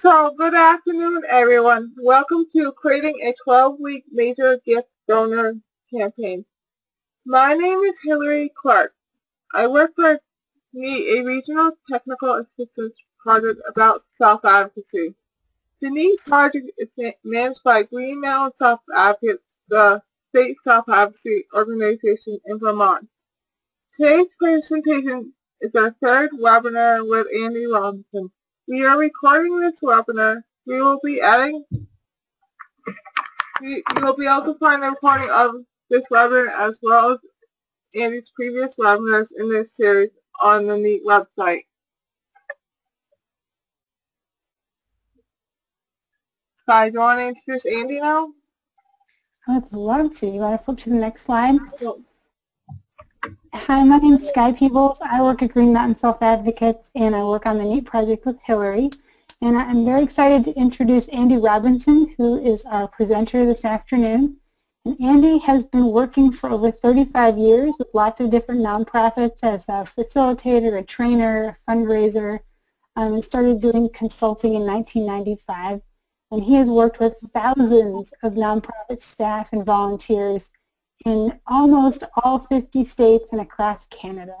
So, good afternoon, everyone. Welcome to creating a 12-week major gift donor campaign. My name is Hillary Clark. I work for NEAT, a regional technical assistance project about self-advocacy. The NEAT project is managed by Green Mountain Self-Advocates, the state self-advocacy organization in Vermont. Today's presentation is our third webinar with Andy Robinson. We are recording this webinar. We will be adding, you will be able to find the recording of this webinar as well as Andy's previous webinars in this series on the NEAT website. Sky, do you want to introduce Andy now? I'd love to. You want to flip to the next slide? Hi, my name is Sky Peebles. I work at Green Mountain Self Advocates and I work on the NEAT project with Hillary. And I'm very excited to introduce Andy Robinson, who is our presenter this afternoon. And Andy has been working for over 35 years with lots of different nonprofits as a facilitator, a trainer, a fundraiser, um, and started doing consulting in 1995 and he has worked with thousands of nonprofit staff and volunteers in almost all 50 states and across Canada.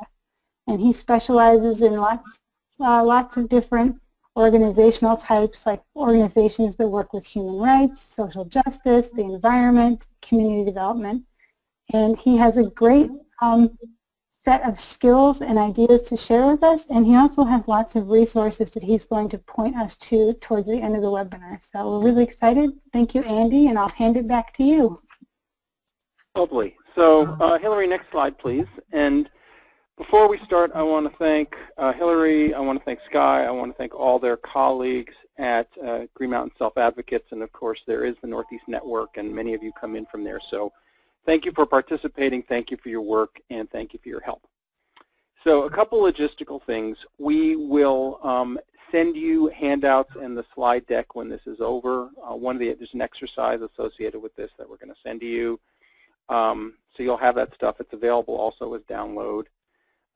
And he specializes in lots, uh, lots of different organizational types, like organizations that work with human rights, social justice, the environment, community development. And he has a great um, set of skills and ideas to share with us, and he also has lots of resources that he's going to point us to towards the end of the webinar. So we're really excited. Thank you, Andy, and I'll hand it back to you. Lovely. So uh, Hillary, next slide, please. And before we start, I want to thank uh, Hillary, I want to thank Sky, I want to thank all their colleagues at uh, Green Mountain Self-Advocates, and of course there is the Northeast Network, and many of you come in from there. So Thank you for participating, thank you for your work, and thank you for your help. So a couple logistical things. We will um, send you handouts and the slide deck when this is over. Uh, one of the, there's an exercise associated with this that we're going to send to you. Um, so you'll have that stuff. It's available also as download.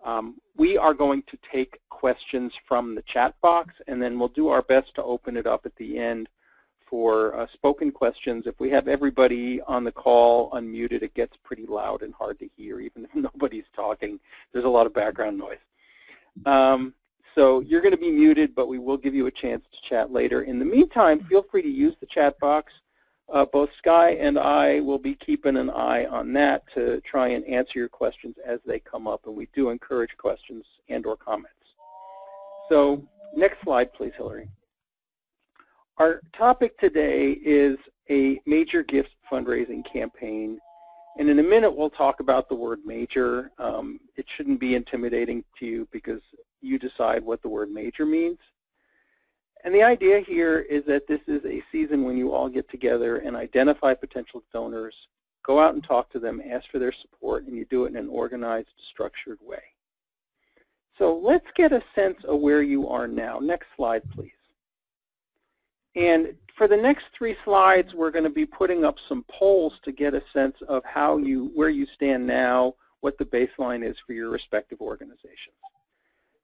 Um, we are going to take questions from the chat box, and then we'll do our best to open it up at the end for uh, spoken questions. If we have everybody on the call unmuted, it gets pretty loud and hard to hear, even if nobody's talking. There's a lot of background noise. Um, so you're going to be muted, but we will give you a chance to chat later. In the meantime, feel free to use the chat box. Uh, both Sky and I will be keeping an eye on that to try and answer your questions as they come up, and we do encourage questions and or comments. So next slide, please, Hillary. Our topic today is a major gifts fundraising campaign. And in a minute, we'll talk about the word major. Um, it shouldn't be intimidating to you because you decide what the word major means. And the idea here is that this is a season when you all get together and identify potential donors, go out and talk to them, ask for their support, and you do it in an organized, structured way. So let's get a sense of where you are now. Next slide, please. And for the next three slides, we're going to be putting up some polls to get a sense of how you, where you stand now, what the baseline is for your respective organizations.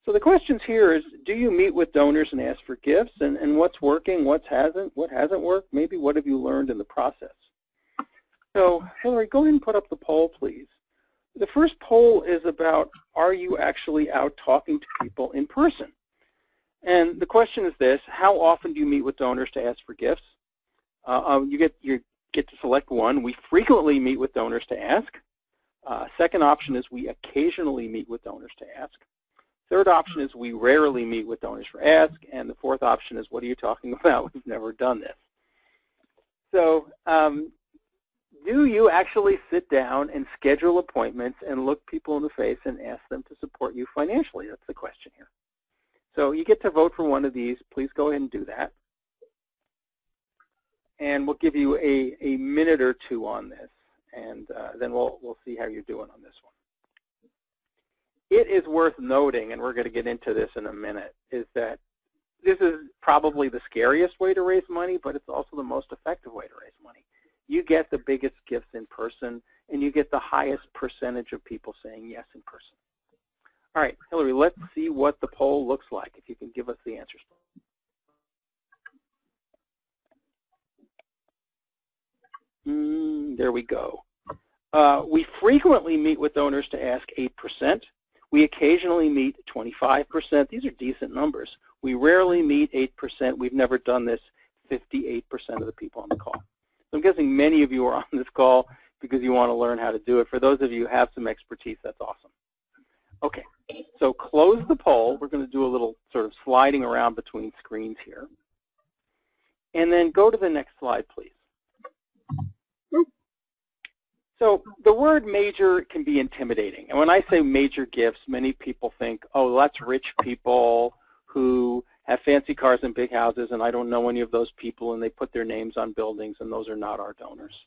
So the questions here is, do you meet with donors and ask for gifts? And, and what's working, what hasn't, what hasn't worked? Maybe what have you learned in the process? So Hillary, go ahead and put up the poll, please. The first poll is about, are you actually out talking to people in person? And the question is this, how often do you meet with donors to ask for gifts? Uh, um, you, get, you get to select one. We frequently meet with donors to ask. Uh, second option is we occasionally meet with donors to ask. Third option is we rarely meet with donors for ask. And the fourth option is what are you talking about? We've never done this. So um, do you actually sit down and schedule appointments and look people in the face and ask them to support you financially? That's the question here. So you get to vote for one of these. Please go ahead and do that. And we'll give you a, a minute or two on this, and uh, then we'll, we'll see how you're doing on this one it is worth noting, and we're going to get into this in a minute, is that this is probably the scariest way to raise money, but it's also the most effective way to raise money. You get the biggest gifts in person, and you get the highest percentage of people saying yes in person. All right, Hillary, let's see what the poll looks like, if you can give us the answers. Mm, there we go. Uh, we frequently meet with donors to ask 8%. We occasionally meet 25%. These are decent numbers. We rarely meet 8%. We've never done this 58% of the people on the call. So I'm guessing many of you are on this call because you want to learn how to do it. For those of you who have some expertise, that's awesome. Okay, so close the poll. We're going to do a little sort of sliding around between screens here. And then go to the next slide, please. So the word major can be intimidating. And when I say major gifts, many people think, oh, that's rich people who have fancy cars and big houses, and I don't know any of those people, and they put their names on buildings, and those are not our donors.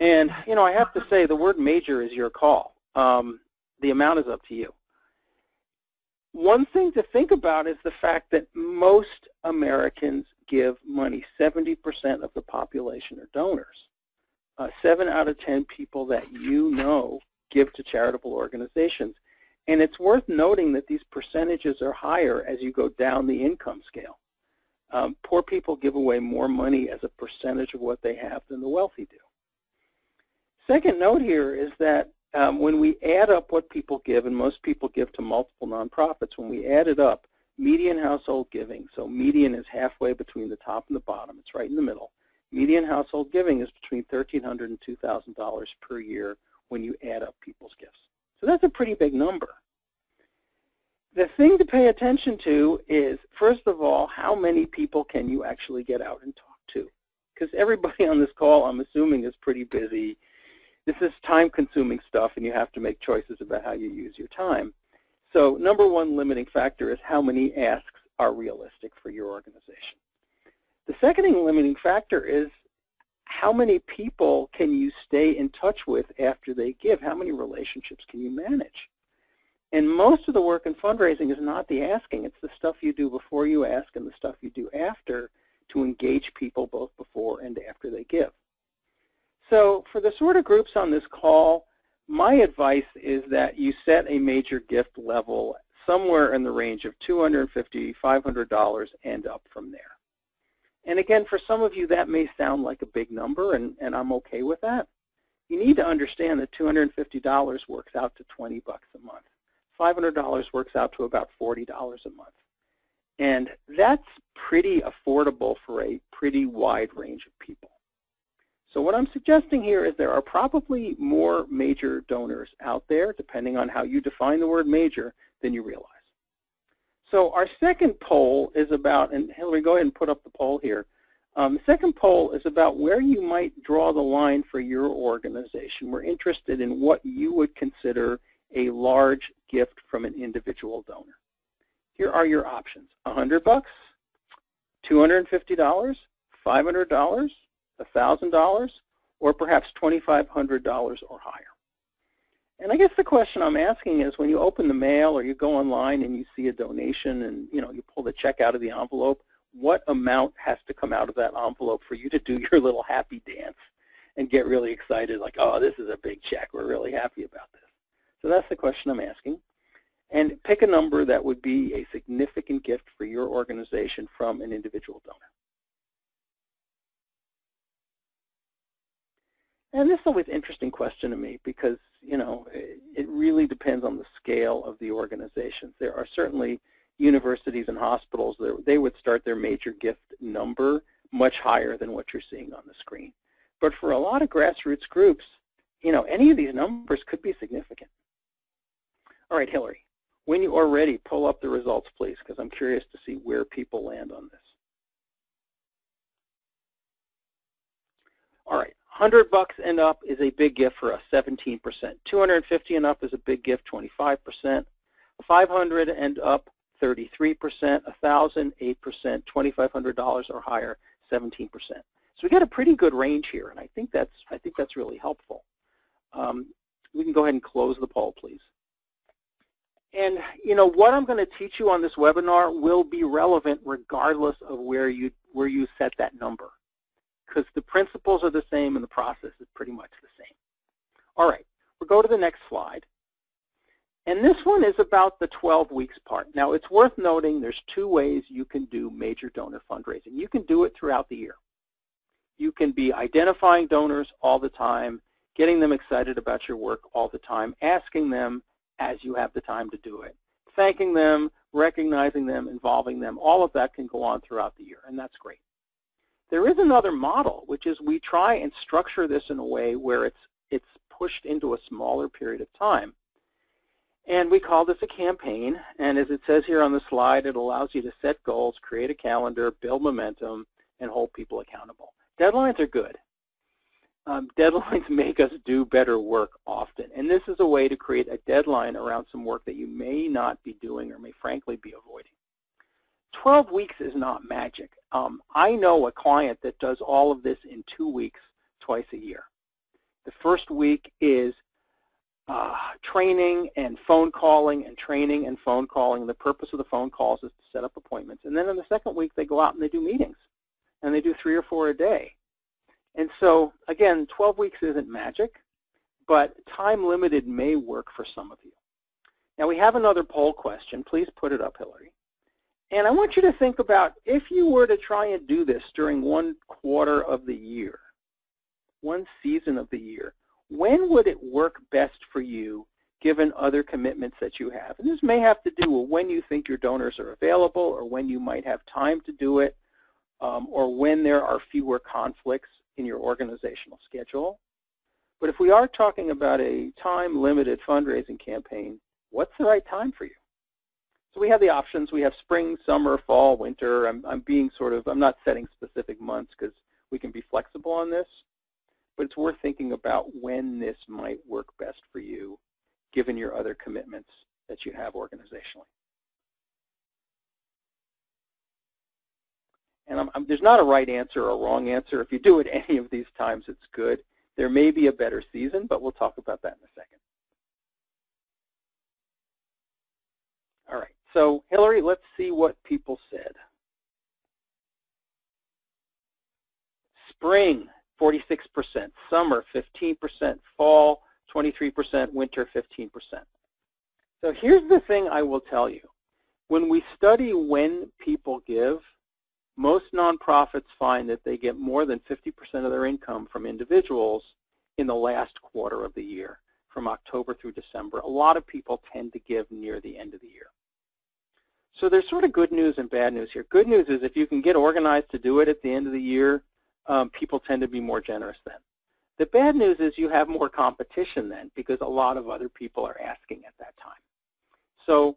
And, you know, I have to say the word major is your call. Um, the amount is up to you. One thing to think about is the fact that most Americans give money. 70% of the population are donors. Uh, 7 out of 10 people that you know give to charitable organizations. And it's worth noting that these percentages are higher as you go down the income scale. Um, poor people give away more money as a percentage of what they have than the wealthy do. Second note here is that um, when we add up what people give, and most people give to multiple nonprofits, when we add it up, median household giving, so median is halfway between the top and the bottom, it's right in the middle. Median household giving is between $1,300 and $2,000 per year when you add up people's gifts. So that's a pretty big number. The thing to pay attention to is, first of all, how many people can you actually get out and talk to? Because everybody on this call, I'm assuming, is pretty busy this is time-consuming stuff, and you have to make choices about how you use your time. So number one limiting factor is how many asks are realistic for your organization. The second limiting factor is how many people can you stay in touch with after they give? How many relationships can you manage? And most of the work in fundraising is not the asking. It's the stuff you do before you ask and the stuff you do after to engage people both before and after they give. So for the sort of groups on this call, my advice is that you set a major gift level somewhere in the range of $250, $500 and up from there. And again, for some of you, that may sound like a big number, and, and I'm okay with that. You need to understand that $250 works out to 20 bucks a month. $500 works out to about $40 a month. And that's pretty affordable for a pretty wide range of people. So what I'm suggesting here is there are probably more major donors out there, depending on how you define the word major, than you realize. So our second poll is about, and Hillary, go ahead and put up the poll here. Um, the second poll is about where you might draw the line for your organization. We're interested in what you would consider a large gift from an individual donor. Here are your options. 100 bucks, $250, $500, $1,000 or perhaps $2,500 or higher. And I guess the question I'm asking is when you open the mail or you go online and you see a donation and you know you pull the check out of the envelope, what amount has to come out of that envelope for you to do your little happy dance and get really excited like, oh, this is a big check. We're really happy about this. So that's the question I'm asking. And pick a number that would be a significant gift for your organization from an individual donor. And this is always an interesting question to me because, you know, it, it really depends on the scale of the organizations. There are certainly universities and hospitals that they would start their major gift number much higher than what you're seeing on the screen. But for a lot of grassroots groups, you know, any of these numbers could be significant. All right, Hillary, when you are ready, pull up the results, please, because I'm curious to see where people land on this. All right, 100 bucks and up is a big gift for us, 17%. 250 and up is a big gift, 25%. 500 and up, 33%. 1,000, 8%. $2,500 or higher, 17%. So we got a pretty good range here, and I think that's I think that's really helpful. Um, we can go ahead and close the poll, please. And you know what I'm going to teach you on this webinar will be relevant regardless of where you where you set that number because the principles are the same and the process is pretty much the same. All right, we'll go to the next slide. And this one is about the 12 weeks part. Now, it's worth noting there's two ways you can do major donor fundraising. You can do it throughout the year. you can be identifying donors all the time, getting them excited about your work all the time, asking them as you have the time to do it, thanking them, recognizing them, involving them, all of that can go on throughout the year, and that's great. There is another model, which is we try and structure this in a way where it's, it's pushed into a smaller period of time. And we call this a campaign, and as it says here on the slide, it allows you to set goals, create a calendar, build momentum, and hold people accountable. Deadlines are good. Um, deadlines make us do better work often, and this is a way to create a deadline around some work that you may not be doing or may frankly be avoiding. 12 weeks is not magic. Um, I know a client that does all of this in two weeks, twice a year. The first week is uh, training and phone calling and training and phone calling. The purpose of the phone calls is to set up appointments. And then in the second week, they go out and they do meetings. And they do three or four a day. And so, again, 12 weeks isn't magic, but time limited may work for some of you. Now, we have another poll question. Please put it up, Hillary. And I want you to think about if you were to try and do this during one quarter of the year, one season of the year, when would it work best for you given other commitments that you have? And this may have to do with when you think your donors are available or when you might have time to do it um, or when there are fewer conflicts in your organizational schedule. But if we are talking about a time-limited fundraising campaign, what's the right time for you? So we have the options. We have spring, summer, fall, winter. I'm, I'm being sort of, I'm not setting specific months because we can be flexible on this but it's worth thinking about when this might work best for you given your other commitments that you have organizationally. And I'm, I'm, there's not a right answer or a wrong answer. If you do it any of these times, it's good. There may be a better season, but we'll talk about that in a second. All right, so Hillary, let's see what people said. Spring, 46%, summer 15%, fall 23%, winter 15%. So here's the thing I will tell you. When we study when people give, most nonprofits find that they get more than 50% of their income from individuals in the last quarter of the year, from October through December. A lot of people tend to give near the end of the year. So there's sort of good news and bad news here. Good news is if you can get organized to do it at the end of the year, um, people tend to be more generous then. The bad news is you have more competition then because a lot of other people are asking at that time. So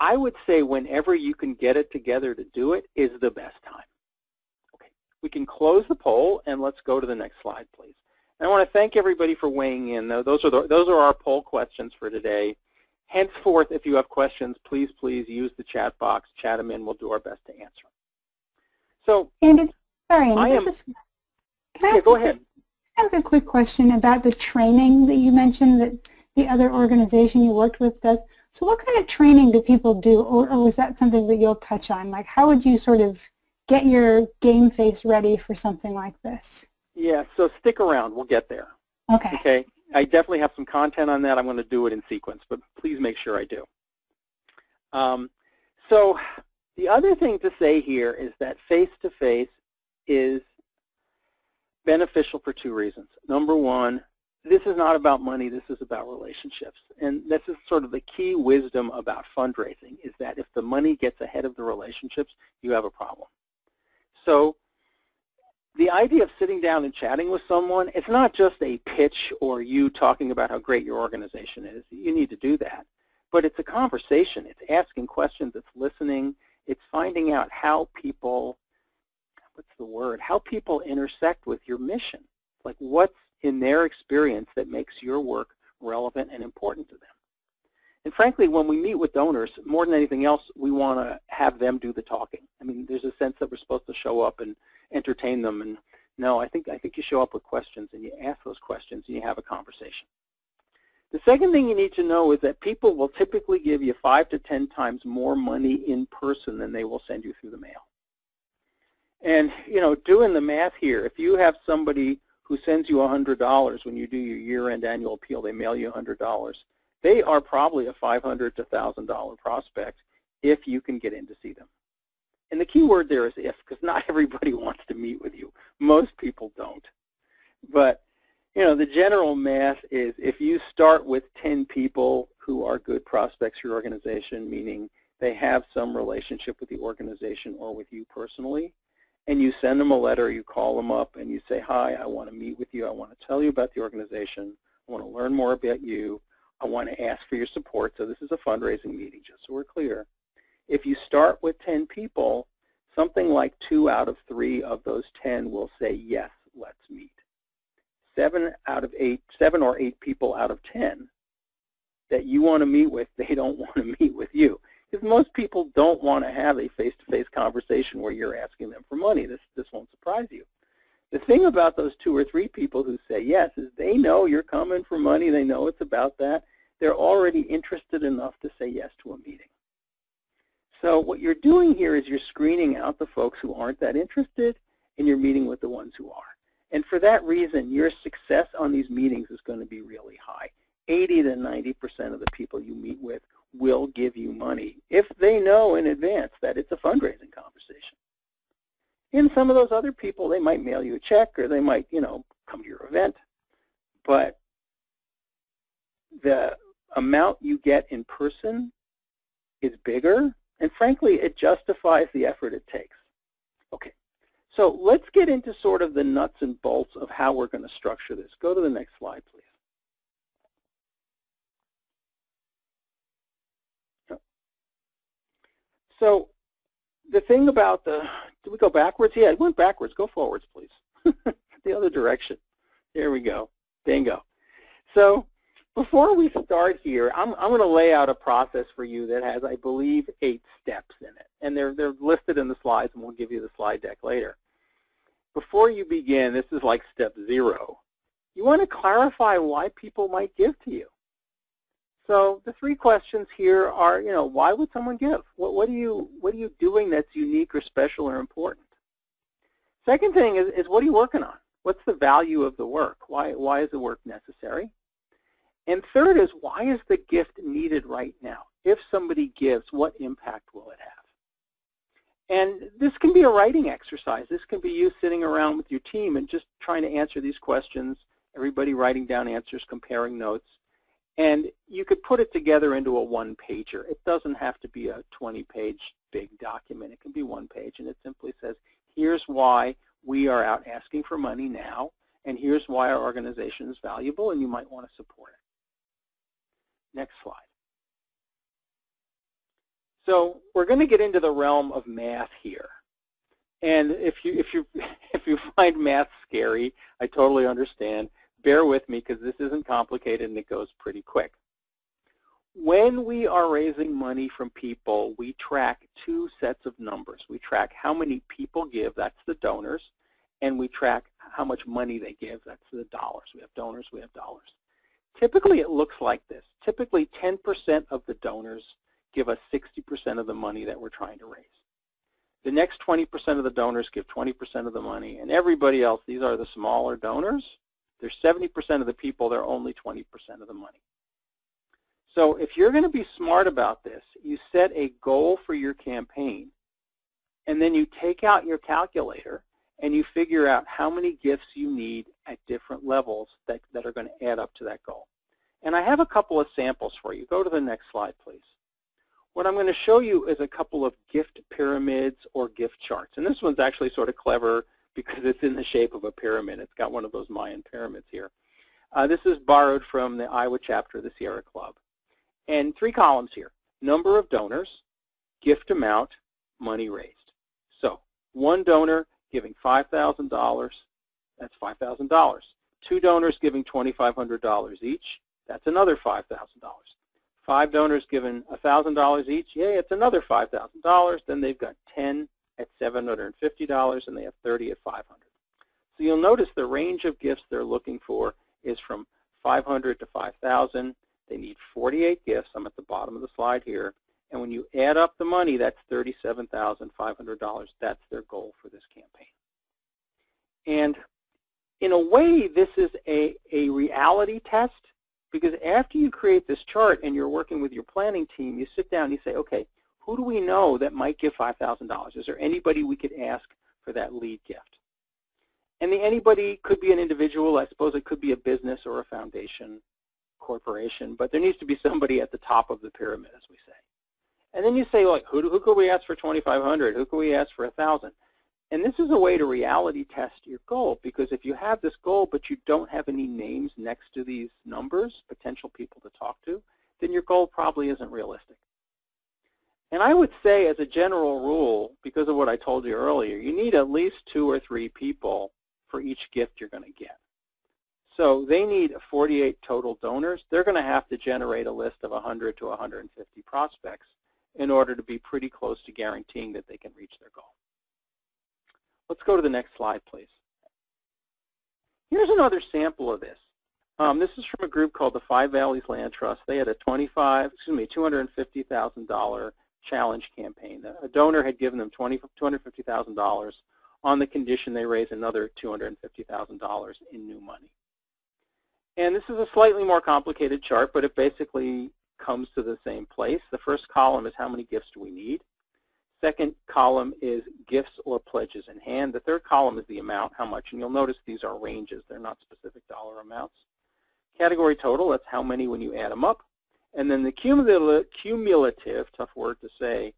I would say whenever you can get it together to do it is the best time. Okay, we can close the poll and let's go to the next slide, please. And I want to thank everybody for weighing in. Those are, the, those are our poll questions for today. Henceforth, if you have questions, please, please use the chat box, chat them in. We'll do our best to answer them. So, and Sorry, I am, is, can I yeah, go ahead. I have a quick question about the training that you mentioned that the other organization you worked with does. So what kind of training do people do, or, or was that something that you'll touch on? Like how would you sort of get your game face ready for something like this? Yeah, so stick around. We'll get there. Okay. Okay. I definitely have some content on that. I'm going to do it in sequence, but please make sure I do. Um, so the other thing to say here is that face-to-face -face is beneficial for two reasons. Number one, this is not about money, this is about relationships. And this is sort of the key wisdom about fundraising, is that if the money gets ahead of the relationships, you have a problem. So the idea of sitting down and chatting with someone, it's not just a pitch or you talking about how great your organization is. You need to do that. But it's a conversation. It's asking questions. It's listening. It's finding out how people what's the word, how people intersect with your mission. Like what's in their experience that makes your work relevant and important to them. And frankly, when we meet with donors, more than anything else, we want to have them do the talking. I mean, there's a sense that we're supposed to show up and entertain them. And no, I think, I think you show up with questions and you ask those questions and you have a conversation. The second thing you need to know is that people will typically give you five to ten times more money in person than they will send you through the mail. And, you know, doing the math here, if you have somebody who sends you $100 when you do your year-end annual appeal, they mail you $100, they are probably a 500 to $1,000 prospect if you can get in to see them. And the key word there is if, because not everybody wants to meet with you. Most people don't. But, you know, the general math is if you start with 10 people who are good prospects for your organization, meaning they have some relationship with the organization or with you personally, and you send them a letter, you call them up, and you say, hi, I want to meet with you. I want to tell you about the organization. I want to learn more about you. I want to ask for your support. So this is a fundraising meeting, just so we're clear. If you start with 10 people, something like two out of three of those 10 will say, yes, let's meet. Seven out of eight, seven or eight people out of 10 that you want to meet with, they don't want to meet with you. Because most people don't want to have a face-to-face -face conversation where you're asking them for money. This, this won't surprise you. The thing about those two or three people who say yes is they know you're coming for money. They know it's about that. They're already interested enough to say yes to a meeting. So what you're doing here is you're screening out the folks who aren't that interested and you're meeting with the ones who are. And for that reason, your success on these meetings is going to be really high. 80 to 90% of the people you meet with will give you money if they know in advance that it's a fundraising conversation. And some of those other people, they might mail you a check or they might, you know, come to your event. But the amount you get in person is bigger, and frankly, it justifies the effort it takes. Okay, so let's get into sort of the nuts and bolts of how we're going to structure this. Go to the next slide, please. So the thing about the, do we go backwards? Yeah, it went backwards. Go forwards, please. the other direction. There we go. Bingo. So before we start here, I'm, I'm going to lay out a process for you that has, I believe, eight steps in it. And they're, they're listed in the slides, and we'll give you the slide deck later. Before you begin, this is like step zero. You want to clarify why people might give to you. So the three questions here are, you know, why would someone give? What, what, are you, what are you doing that's unique or special or important? Second thing is, is what are you working on? What's the value of the work? Why, why is the work necessary? And third is, why is the gift needed right now? If somebody gives, what impact will it have? And this can be a writing exercise. This can be you sitting around with your team and just trying to answer these questions, everybody writing down answers, comparing notes. And you could put it together into a one-pager. It doesn't have to be a 20-page big document. It can be one page, and it simply says, here's why we are out asking for money now, and here's why our organization is valuable, and you might want to support it. Next slide. So we're going to get into the realm of math here. And if you, if you, if you find math scary, I totally understand bear with me because this isn't complicated and it goes pretty quick. When we are raising money from people, we track two sets of numbers. We track how many people give, that's the donors, and we track how much money they give, that's the dollars. We have donors, we have dollars. Typically it looks like this. Typically 10% of the donors give us 60% of the money that we're trying to raise. The next 20% of the donors give 20% of the money, and everybody else, these are the smaller donors, there's 70% of the people, they're only 20% of the money. So if you're going to be smart about this, you set a goal for your campaign, and then you take out your calculator and you figure out how many gifts you need at different levels that, that are going to add up to that goal. And I have a couple of samples for you. Go to the next slide, please. What I'm going to show you is a couple of gift pyramids or gift charts. And this one's actually sort of clever because it's in the shape of a pyramid. It's got one of those Mayan pyramids here. Uh, this is borrowed from the Iowa chapter of the Sierra Club. And three columns here. Number of donors, gift amount, money raised. So one donor giving $5,000, that's $5,000. Two donors giving $2,500 each, that's another $5,000. Five donors giving $1,000 each, yay, it's another $5,000. Then they've got 10 at $750 and they have 30 at 500. So you'll notice the range of gifts they're looking for is from 500 to 5,000. They need 48 gifts. I'm at the bottom of the slide here. And when you add up the money, that's $37,500. That's their goal for this campaign. And in a way, this is a, a reality test because after you create this chart and you're working with your planning team, you sit down and you say, okay, who do we know that might give $5,000? Is there anybody we could ask for that lead gift? And the anybody could be an individual. I suppose it could be a business or a foundation, corporation. But there needs to be somebody at the top of the pyramid, as we say. And then you say, like, who, who could we ask for 2,500? Who could we ask for 1,000? And this is a way to reality test your goal because if you have this goal but you don't have any names next to these numbers, potential people to talk to, then your goal probably isn't realistic. And I would say as a general rule, because of what I told you earlier, you need at least two or three people for each gift you're going to get. So they need 48 total donors. They're going to have to generate a list of 100 to 150 prospects in order to be pretty close to guaranteeing that they can reach their goal. Let's go to the next slide, please. Here's another sample of this. Um, this is from a group called the Five Valleys Land Trust. They had a 25, excuse me, $250,000 challenge campaign. A donor had given them $250,000 on the condition they raise another $250,000 in new money. And this is a slightly more complicated chart, but it basically comes to the same place. The first column is how many gifts do we need. Second column is gifts or pledges in hand. The third column is the amount, how much, and you'll notice these are ranges. They're not specific dollar amounts. Category total, that's how many when you add them up. And then the cumulative, cumulative tough word to say,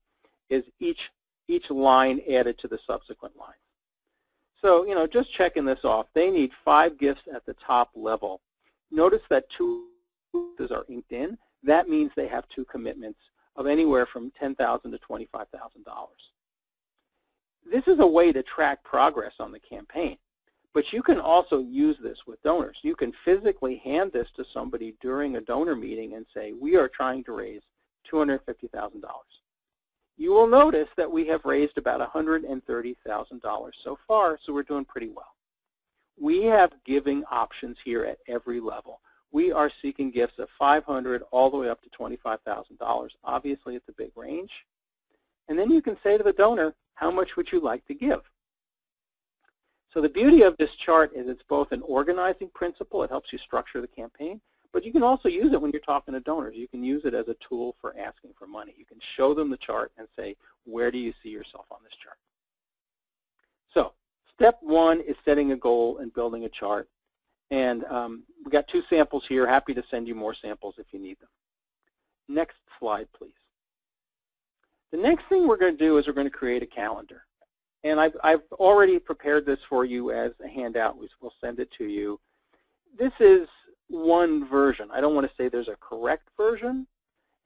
is each, each line added to the subsequent line. So, you know, just checking this off, they need five gifts at the top level. Notice that two are inked in. That means they have two commitments of anywhere from 10,000 to $25,000. This is a way to track progress on the campaign. But you can also use this with donors. You can physically hand this to somebody during a donor meeting and say, we are trying to raise $250,000. You will notice that we have raised about $130,000 so far, so we're doing pretty well. We have giving options here at every level we are seeking gifts of 500 all the way up to $25,000. Obviously, it's a big range. And then you can say to the donor, how much would you like to give? So the beauty of this chart is it's both an organizing principle. It helps you structure the campaign. But you can also use it when you're talking to donors. You can use it as a tool for asking for money. You can show them the chart and say, where do you see yourself on this chart? So step one is setting a goal and building a chart. And um, we got two samples here. Happy to send you more samples if you need them. Next slide, please. The next thing we're going to do is we're going to create a calendar. And I've, I've already prepared this for you as a handout. We'll send it to you. This is one version. I don't want to say there's a correct version.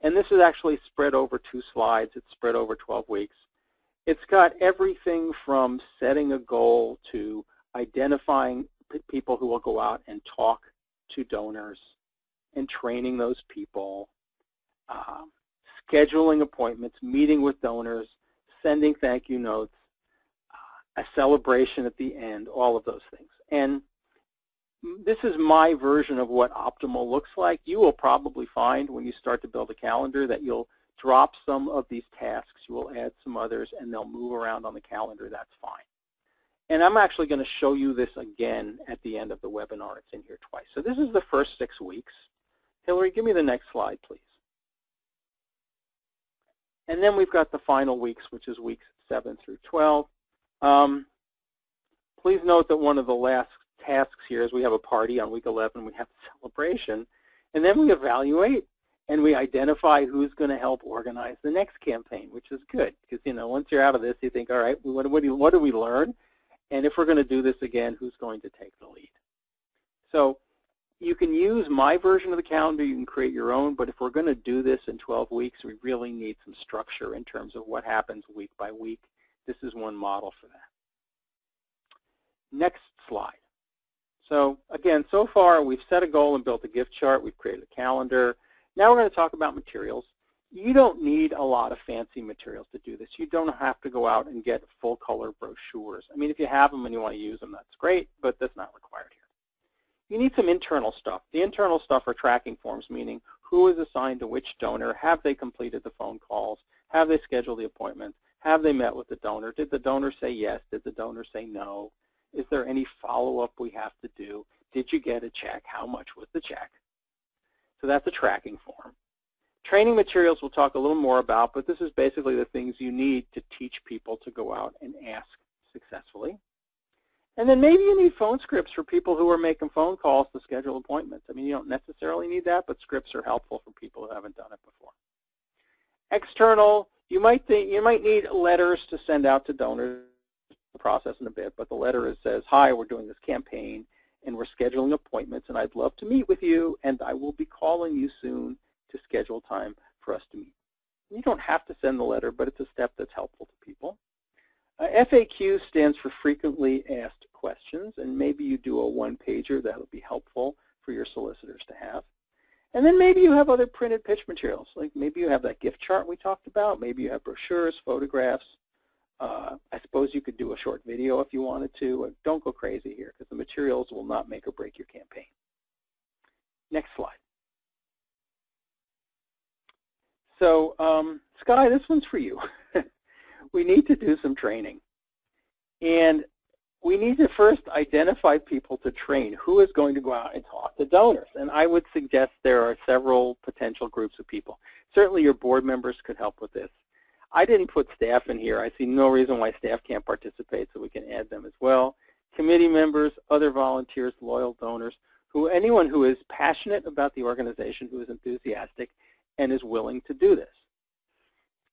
And this is actually spread over two slides. It's spread over 12 weeks. It's got everything from setting a goal to identifying people who will go out and talk to donors and training those people, uh, scheduling appointments, meeting with donors, sending thank you notes, a celebration at the end, all of those things. And this is my version of what optimal looks like. You will probably find when you start to build a calendar that you'll drop some of these tasks, you will add some others, and they'll move around on the calendar. That's fine. And I'm actually going to show you this again at the end of the webinar. It's in here twice. So this is the first six weeks. Hillary, give me the next slide, please. And then we've got the final weeks, which is weeks 7 through 12. Um, please note that one of the last tasks here is we have a party on week 11. We have a celebration. And then we evaluate and we identify who's going to help organize the next campaign, which is good. Because, you know, once you're out of this, you think, all right, what, what, do, what do we learn? And if we're going to do this again, who's going to take the lead? So you can use my version of the calendar. You can create your own. But if we're going to do this in 12 weeks, we really need some structure in terms of what happens week by week. This is one model for that. Next slide. So again, so far we've set a goal and built a gift chart. We've created a calendar. Now we're going to talk about materials you don't need a lot of fancy materials to do this. You don't have to go out and get full color brochures. I mean, if you have them and you want to use them, that's great, but that's not required here. You need some internal stuff. The internal stuff are tracking forms, meaning who is assigned to which donor, have they completed the phone calls, have they scheduled the appointments, have they met with the donor, did the donor say yes, did the donor say no, is there any follow-up we have to do, did you get a check, how much was the check? So that's a tracking form. Training materials we'll talk a little more about, but this is basically the things you need to teach people to go out and ask successfully. And then maybe you need phone scripts for people who are making phone calls to schedule appointments. I mean, you don't necessarily need that, but scripts are helpful for people who haven't done it before. External, you might think you might need letters to send out to donors the process in a bit, but the letter says, hi, we're doing this campaign and we're scheduling appointments and I'd love to meet with you and I will be calling you soon to schedule time for us to meet. You don't have to send the letter, but it's a step that's helpful to people. Uh, FAQ stands for frequently asked questions, and maybe you do a one-pager that'll be helpful for your solicitors to have. And then maybe you have other printed pitch materials, like maybe you have that gift chart we talked about, maybe you have brochures, photographs. Uh, I suppose you could do a short video if you wanted to. Don't go crazy here, because the materials will not make or break your campaign. Next slide. So, um, Sky, this one's for you. we need to do some training. And we need to first identify people to train. Who is going to go out and talk to donors? And I would suggest there are several potential groups of people. Certainly your board members could help with this. I didn't put staff in here. I see no reason why staff can't participate, so we can add them as well. Committee members, other volunteers, loyal donors, who anyone who is passionate about the organization, who is enthusiastic, and is willing to do this.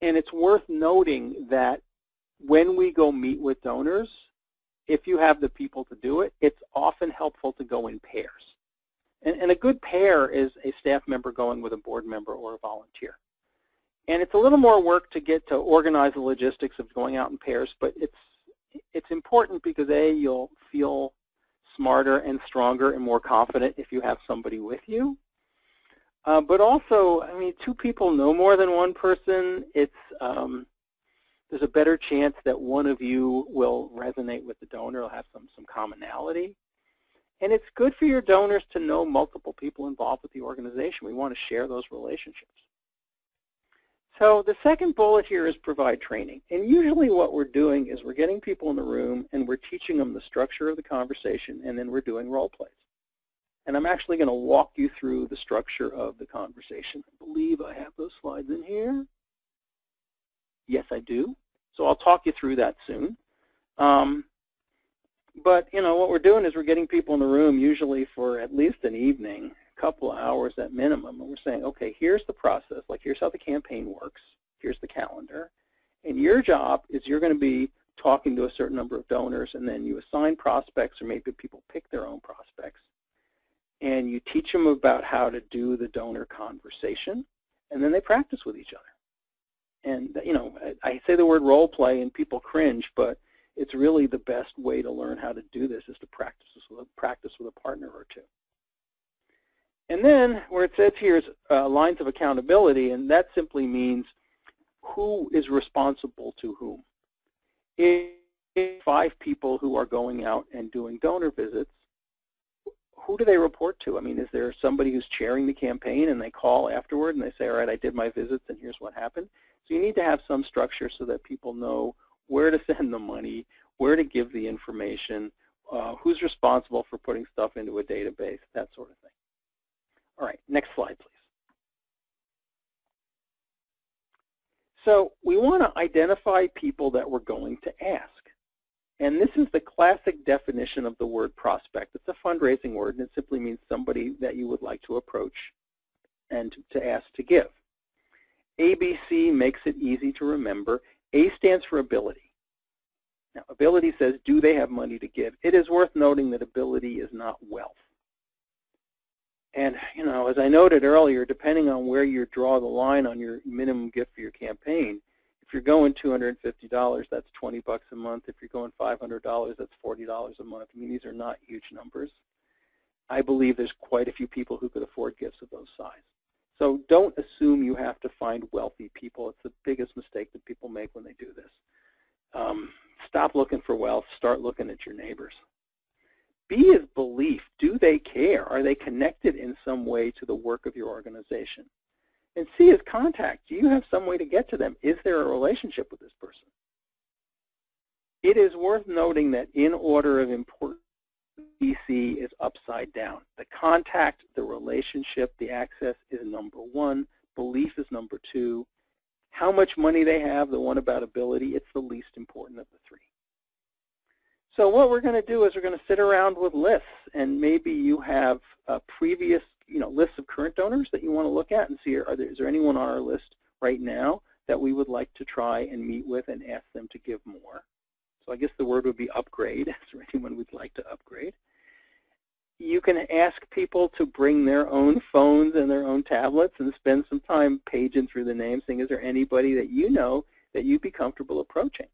And it's worth noting that when we go meet with donors, if you have the people to do it, it's often helpful to go in pairs. And, and, a good pair is a staff member going with a board member or a volunteer. And it's a little more work to get to organize the logistics of going out in pairs, but it's, it's important because A, you'll feel smarter and stronger and more confident if you have somebody with you. Uh, but also, I mean, two people know more than one person. It's um, there's a better chance that one of you will resonate with the donor, will have some some commonality. And it's good for your donors to know multiple people involved with the organization. We want to share those relationships. So the second bullet here is provide training. And usually what we're doing is we're getting people in the room and we're teaching them the structure of the conversation and then we're doing role plays. And I'm actually going to walk you through the structure of the conversation. I believe I have those slides in here. Yes, I do. So I'll talk you through that soon. Um, but, you know, what we're doing is we're getting people in the room usually for at least an evening, a couple of hours at minimum. And we're saying, okay, here's the process. Like, here's how the campaign works. Here's the calendar. And your job is you're going to be talking to a certain number of donors, and then you assign prospects, or maybe people pick their own prospects and you teach them about how to do the donor conversation, and then they practice with each other. And, you know, I say the word role play and people cringe, but it's really the best way to learn how to do this is to practice with, practice with a partner or two. And then where it says here is uh, lines of accountability, and that simply means who is responsible to whom. If five people who are going out and doing donor visits, who do they report to? I mean, is there somebody who's chairing the campaign and they call afterward and they say, all right, I did my visits and here's what happened? So you need to have some structure so that people know where to send the money, where to give the information, uh, who's responsible for putting stuff into a database, that sort of thing. All right, next slide, please. So we want to identify people that we're going to ask. And this is the classic definition of the word prospect. It's a fundraising word, and it simply means somebody that you would like to approach and to ask to give. ABC makes it easy to remember. A stands for ability. Now, ability says, do they have money to give? It is worth noting that ability is not wealth. And, you know, as I noted earlier, depending on where you draw the line on your minimum gift for your campaign, if you're going $250, that's 20 bucks a month. If you're going $500, that's $40 a month. I mean, these are not huge numbers. I believe there's quite a few people who could afford gifts of those size. So don't assume you have to find wealthy people. It's the biggest mistake that people make when they do this. Um, stop looking for wealth. Start looking at your neighbors. B is belief. Do they care? Are they connected in some way to the work of your organization? And C is contact. Do you have some way to get to them? Is there a relationship with this person? It is worth noting that in order of importance, BC is upside down. The contact, the relationship, the access is number one. Belief is number two. How much money they have, the one about ability, it's the least important of the three. So what we're going to do is we're going to sit around with lists, and maybe you have a previous, you know, lists of current donors that you want to look at and see, are there, is there anyone on our list right now that we would like to try and meet with and ask them to give more? So I guess the word would be upgrade. There anyone we'd like to upgrade? You can ask people to bring their own phones and their own tablets and spend some time paging through the names, saying, is there anybody that you know that you'd be comfortable approaching?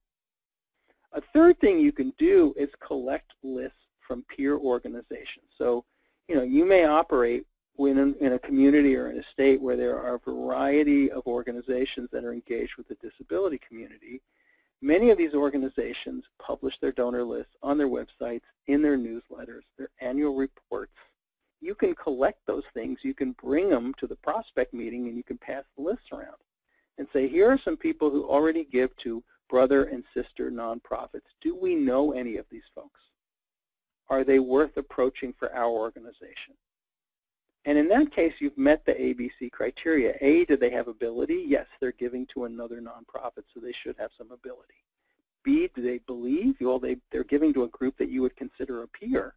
A third thing you can do is collect lists from peer organizations. So, you know, you may operate in, in a community or in a state where there are a variety of organizations that are engaged with the disability community. Many of these organizations publish their donor lists on their websites, in their newsletters, their annual reports. You can collect those things. You can bring them to the prospect meeting and you can pass the lists around and say, here are some people who already give to brother and sister nonprofits. Do we know any of these folks? Are they worth approaching for our organization? And in that case, you've met the ABC criteria. A, do they have ability? Yes, they're giving to another nonprofit, so they should have some ability. B, do they believe? Well, they, they're giving to a group that you would consider a peer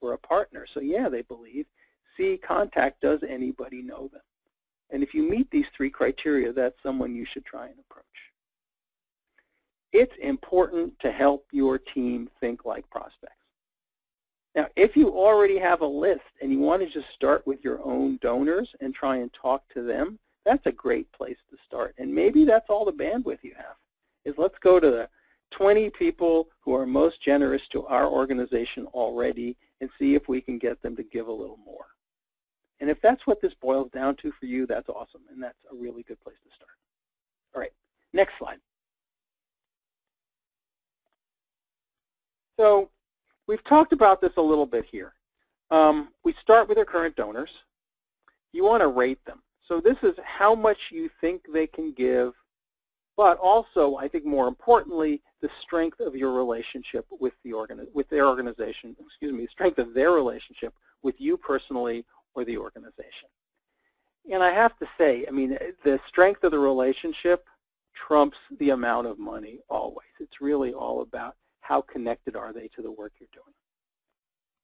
or a partner. So yeah, they believe. C, contact, does anybody know them? And if you meet these three criteria, that's someone you should try and approach. It's important to help your team think like prospects. Now, if you already have a list and you want to just start with your own donors and try and talk to them, that's a great place to start. And maybe that's all the bandwidth you have, is let's go to the 20 people who are most generous to our organization already and see if we can get them to give a little more. And if that's what this boils down to for you, that's awesome, and that's a really good place to start. All right, next slide. So we've talked about this a little bit here. Um, we start with our current donors. You want to rate them. So this is how much you think they can give, but also, I think more importantly, the strength of your relationship with the organi with their organization, excuse me, the strength of their relationship with you personally or the organization. And I have to say, I mean, the strength of the relationship trumps the amount of money always. It's really all about how connected are they to the work you're doing.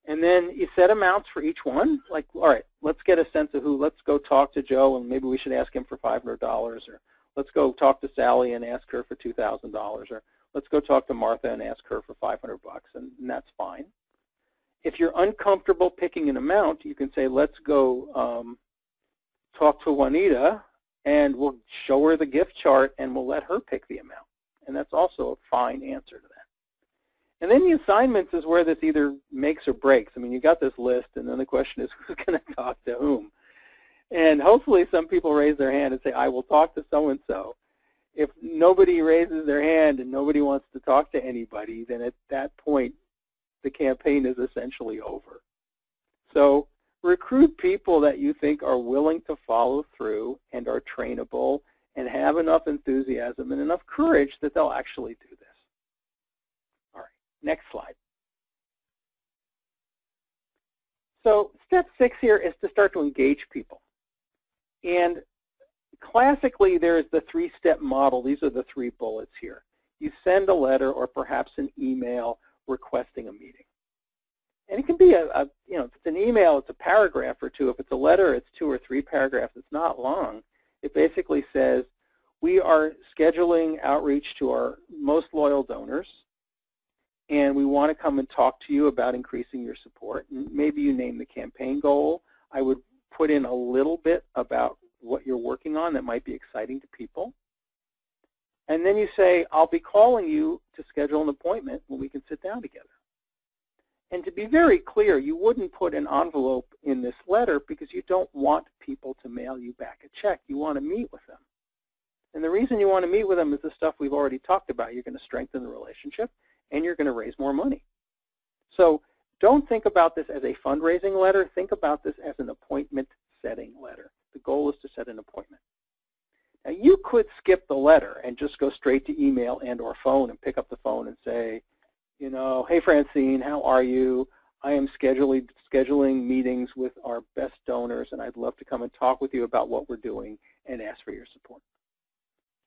And then you set amounts for each one. Like, all right, let's get a sense of who. Let's go talk to Joe, and maybe we should ask him for $500, or let's go talk to Sally and ask her for $2,000, or let's go talk to Martha and ask her for 500 bucks, and, and that's fine. If you're uncomfortable picking an amount, you can say, let's go um, talk to Juanita, and we'll show her the gift chart, and we'll let her pick the amount. And that's also a fine answer to that. And then the assignments is where this either makes or breaks. I mean, you got this list, and then the question is who's going to talk to whom? And hopefully some people raise their hand and say, I will talk to so-and-so. If nobody raises their hand and nobody wants to talk to anybody, then at that point, the campaign is essentially over. So recruit people that you think are willing to follow through and are trainable and have enough enthusiasm and enough courage that they'll actually do this. Next slide. So step six here is to start to engage people. And classically, there's the three-step model. These are the three bullets here. You send a letter or perhaps an email requesting a meeting. And it can be a, a, you know, if it's an email, it's a paragraph or two. If it's a letter, it's two or three paragraphs. It's not long. It basically says, we are scheduling outreach to our most loyal donors and we want to come and talk to you about increasing your support. maybe you name the campaign goal. I would put in a little bit about what you're working on that might be exciting to people. And then you say, I'll be calling you to schedule an appointment when we can sit down together. And to be very clear, you wouldn't put an envelope in this letter because you don't want people to mail you back a check. You want to meet with them. And the reason you want to meet with them is the stuff we've already talked about. You're going to strengthen the relationship and you're going to raise more money. So don't think about this as a fundraising letter. Think about this as an appointment setting letter. The goal is to set an appointment. Now you could skip the letter and just go straight to email and or phone and pick up the phone and say, you know, hey Francine, how are you? I am scheduling, scheduling meetings with our best donors and I'd love to come and talk with you about what we're doing and ask for your support.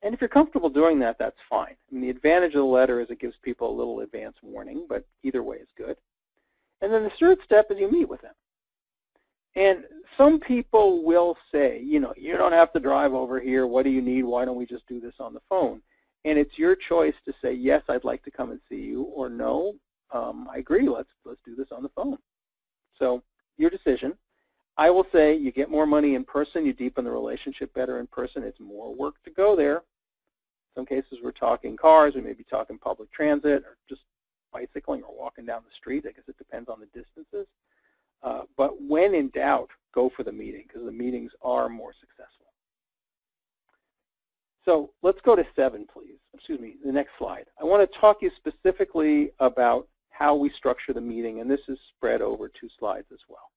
And if you're comfortable doing that, that's fine. I mean, the advantage of the letter is it gives people a little advance warning, but either way is good. And then the third step is you meet with them. And some people will say, you know, you don't have to drive over here. What do you need? Why don't we just do this on the phone? And it's your choice to say, yes, I'd like to come and see you, or no, um, I agree, let's, let's do this on the phone. So your decision. I will say you get more money in person, you deepen the relationship better in person. It's more work to go there. In some cases we're talking cars, we may be talking public transit, or just bicycling or walking down the street. I guess it depends on the distances. Uh, but when in doubt, go for the meeting because the meetings are more successful. So let's go to seven, please. Excuse me, the next slide. I want to talk to you specifically about how we structure the meeting, and this is spread over two slides as well.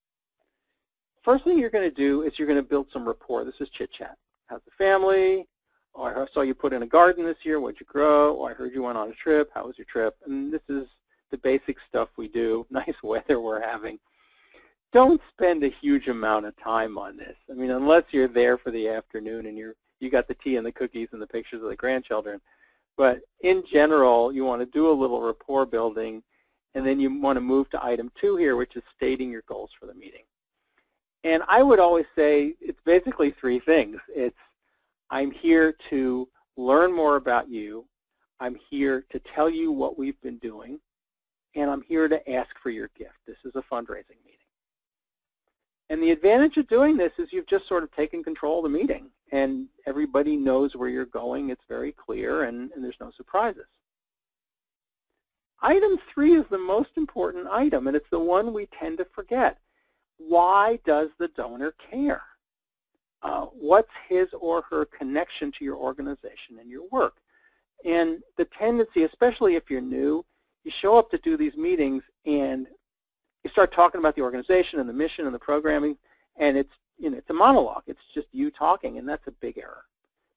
First thing you're going to do is you're going to build some rapport. This is chit-chat. How's the family? Oh, I saw you put in a garden this year. What'd you grow? Oh, I heard you went on a trip. How was your trip? And this is the basic stuff we do. Nice weather we're having don't spend a huge amount of time on this. I mean, unless you're there for the afternoon and you're you got the tea and the cookies and the pictures of the grandchildren. But in general, you want to do a little rapport building, and then you want to move to item two here, which is stating your goals for the meeting. And I would always say it's basically three things. It's I'm here to learn more about you. I'm here to tell you what we've been doing. And I'm here to ask for your gift. This is a fundraising meeting. And the advantage of doing this is you've just sort of taken control of the meeting and everybody knows where you're going. It's very clear and, and there's no surprises. Item three is the most important item and it's the one we tend to forget. Why does the donor care? Uh, what's his or her connection to your organization and your work? And the tendency, especially if you're new, you show up to do these meetings and you start talking about the organization and the mission and the programming, and it's you know it's a monologue. It's just you talking, and that's a big error.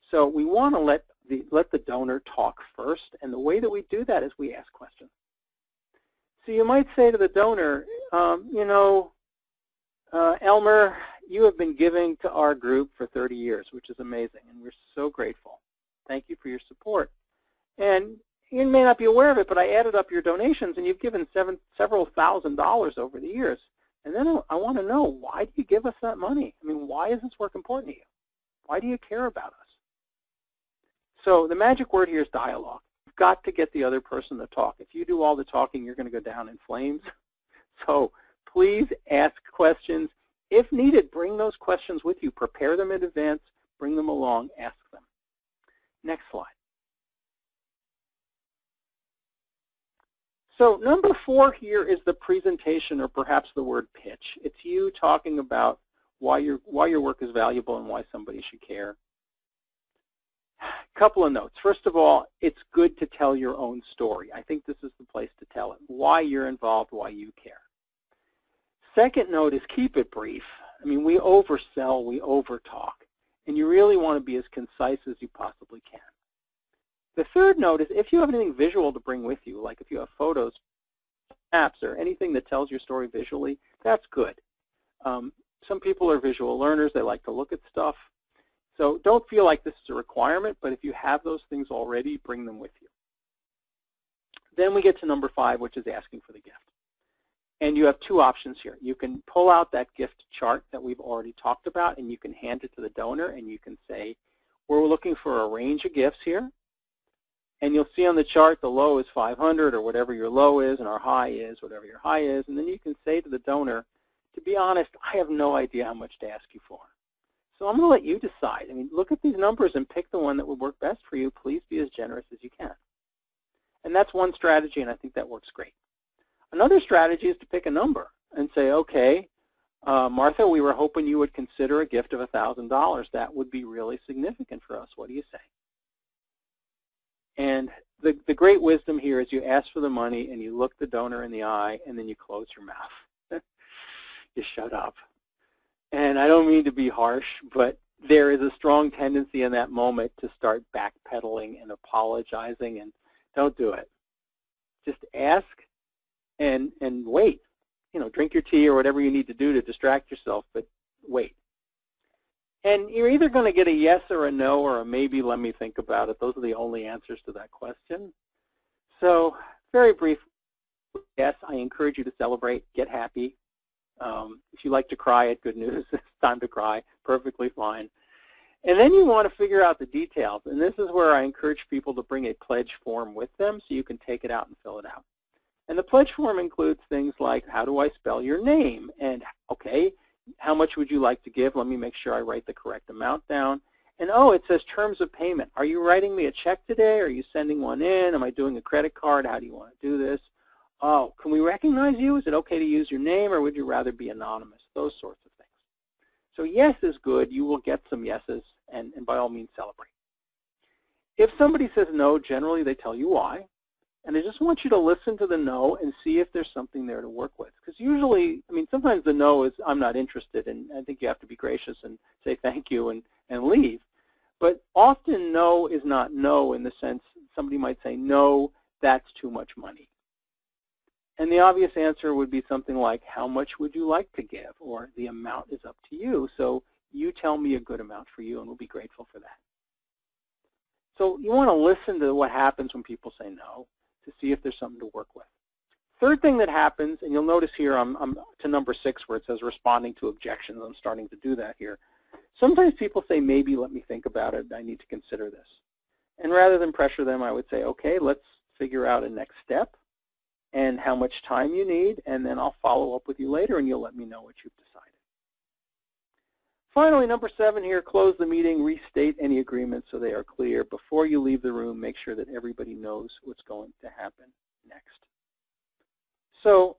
So we want to let the let the donor talk first, and the way that we do that is we ask questions. So you might say to the donor, um, you know, uh, Elmer, you have been giving to our group for 30 years, which is amazing, and we're so grateful. Thank you for your support. And you may not be aware of it, but I added up your donations, and you've given seven, several thousand dollars over the years. And then I want to know, why do you give us that money? I mean, why is this work important to you? Why do you care about us? So the magic word here is dialogue. You've got to get the other person to talk. If you do all the talking, you're going to go down in flames. So please ask questions. If needed, bring those questions with you. Prepare them in advance. Bring them along. Ask them. Next slide. So number four here is the presentation or perhaps the word pitch. It's you talking about why your, why your work is valuable and why somebody should care. A couple of notes. First of all, it's good to tell your own story. I think this is the place to tell it. Why you're involved, why you care. Second note is keep it brief. I mean, we oversell, we overtalk, and you really want to be as concise as you possibly can. The third note is if you have anything visual to bring with you, like if you have photos, apps, or anything that tells your story visually, that's good. Um, some people are visual learners. They like to look at stuff. So don't feel like this is a requirement, but if you have those things already, bring them with you. Then we get to number five, which is asking for the gift. And you have two options here. You can pull out that gift chart that we've already talked about, and you can hand it to the donor, and you can say, we're looking for a range of gifts here. And you'll see on the chart the low is 500 or whatever your low is and our high is whatever your high is. And then you can say to the donor, to be honest, I have no idea how much to ask you for. So I'm going to let you decide. I mean, look at these numbers and pick the one that would work best for you. Please be as generous as you can. And that's one strategy, and I think that works great. Another strategy is to pick a number and say, okay, uh, Martha, we were hoping you would consider a gift of $1,000. That would be really significant for us. What do you say? And the, the great wisdom here is you ask for the money and you look the donor in the eye and then you close your mouth. you shut up. And I don't mean to be harsh, but there is a strong tendency in that moment to start backpedaling and apologizing and don't do it. Just ask and, and wait. You know, drink your tea or whatever you need to do to distract yourself, but wait. And you're either going to get a yes or a no or a maybe, let me think about it. Those are the only answers to that question. So very brief, yes, I encourage you to celebrate, get happy. Um, if you like to cry at good news, it's time to cry, perfectly fine. And then you want to figure out the details. And this is where I encourage people to bring a pledge form with them so you can take it out and fill it out. And the pledge form includes things like, how do I spell your name? And, okay, how much would you like to give? Let me make sure I write the correct amount down. And oh, it says terms of payment. Are you writing me a check today? Are you sending one in? Am I doing a credit card? How do you want to do this? Oh, can we recognize you? Is it okay to use your name or would you rather be anonymous? Those sorts of things. So yes is good. You will get some yeses and, and by all means celebrate. If somebody says no, generally they tell you why. And I just want you to listen to the no and see if there's something there to work with. Because usually, I mean, sometimes the no is, I'm not interested, and I think you have to be gracious and say thank you and, and leave. But often no is not no in the sense somebody might say, no, that's too much money. And the obvious answer would be something like, how much would you like to give? Or the amount is up to you. So you tell me a good amount for you, and we'll be grateful for that. So you want to listen to what happens when people say no to see if there's something to work with. Third thing that happens, and you'll notice here I'm, I'm to number six where it says responding to objections. I'm starting to do that here. Sometimes people say, maybe let me think about it. I need to consider this. And rather than pressure them, I would say, okay, let's figure out a next step and how much time you need, and then I'll follow up with you later and you'll let me know what you've decided. Finally, number seven here, close the meeting, restate any agreements so they are clear. Before you leave the room, make sure that everybody knows what's going to happen next. So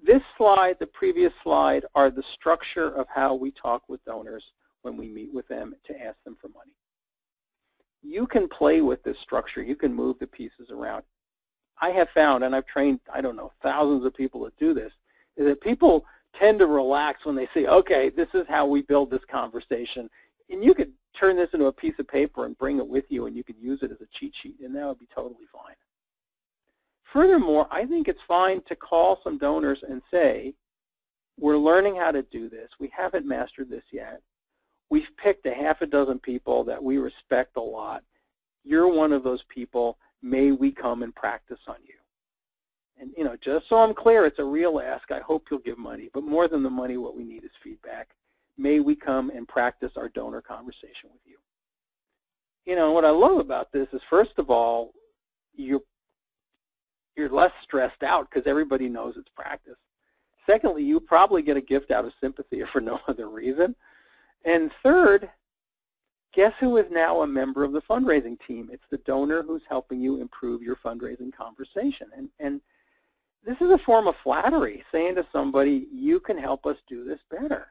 this slide, the previous slide, are the structure of how we talk with donors when we meet with them to ask them for money. You can play with this structure. You can move the pieces around. I have found, and I've trained, I don't know, thousands of people that do this, is that people tend to relax when they see, okay, this is how we build this conversation. And you could turn this into a piece of paper and bring it with you and you could use it as a cheat sheet and that would be totally fine. Furthermore, I think it's fine to call some donors and say, we're learning how to do this. We haven't mastered this yet. We've picked a half a dozen people that we respect a lot. You're one of those people. May we come and practice on you? And, you know, just so I'm clear, it's a real ask. I hope you'll give money. But more than the money, what we need is feedback. May we come and practice our donor conversation with you. You know, what I love about this is, first of all, you're, you're less stressed out because everybody knows it's practice. Secondly, you probably get a gift out of sympathy or for no other reason. And third, guess who is now a member of the fundraising team? It's the donor who's helping you improve your fundraising conversation. And, and this is a form of flattery, saying to somebody, you can help us do this better.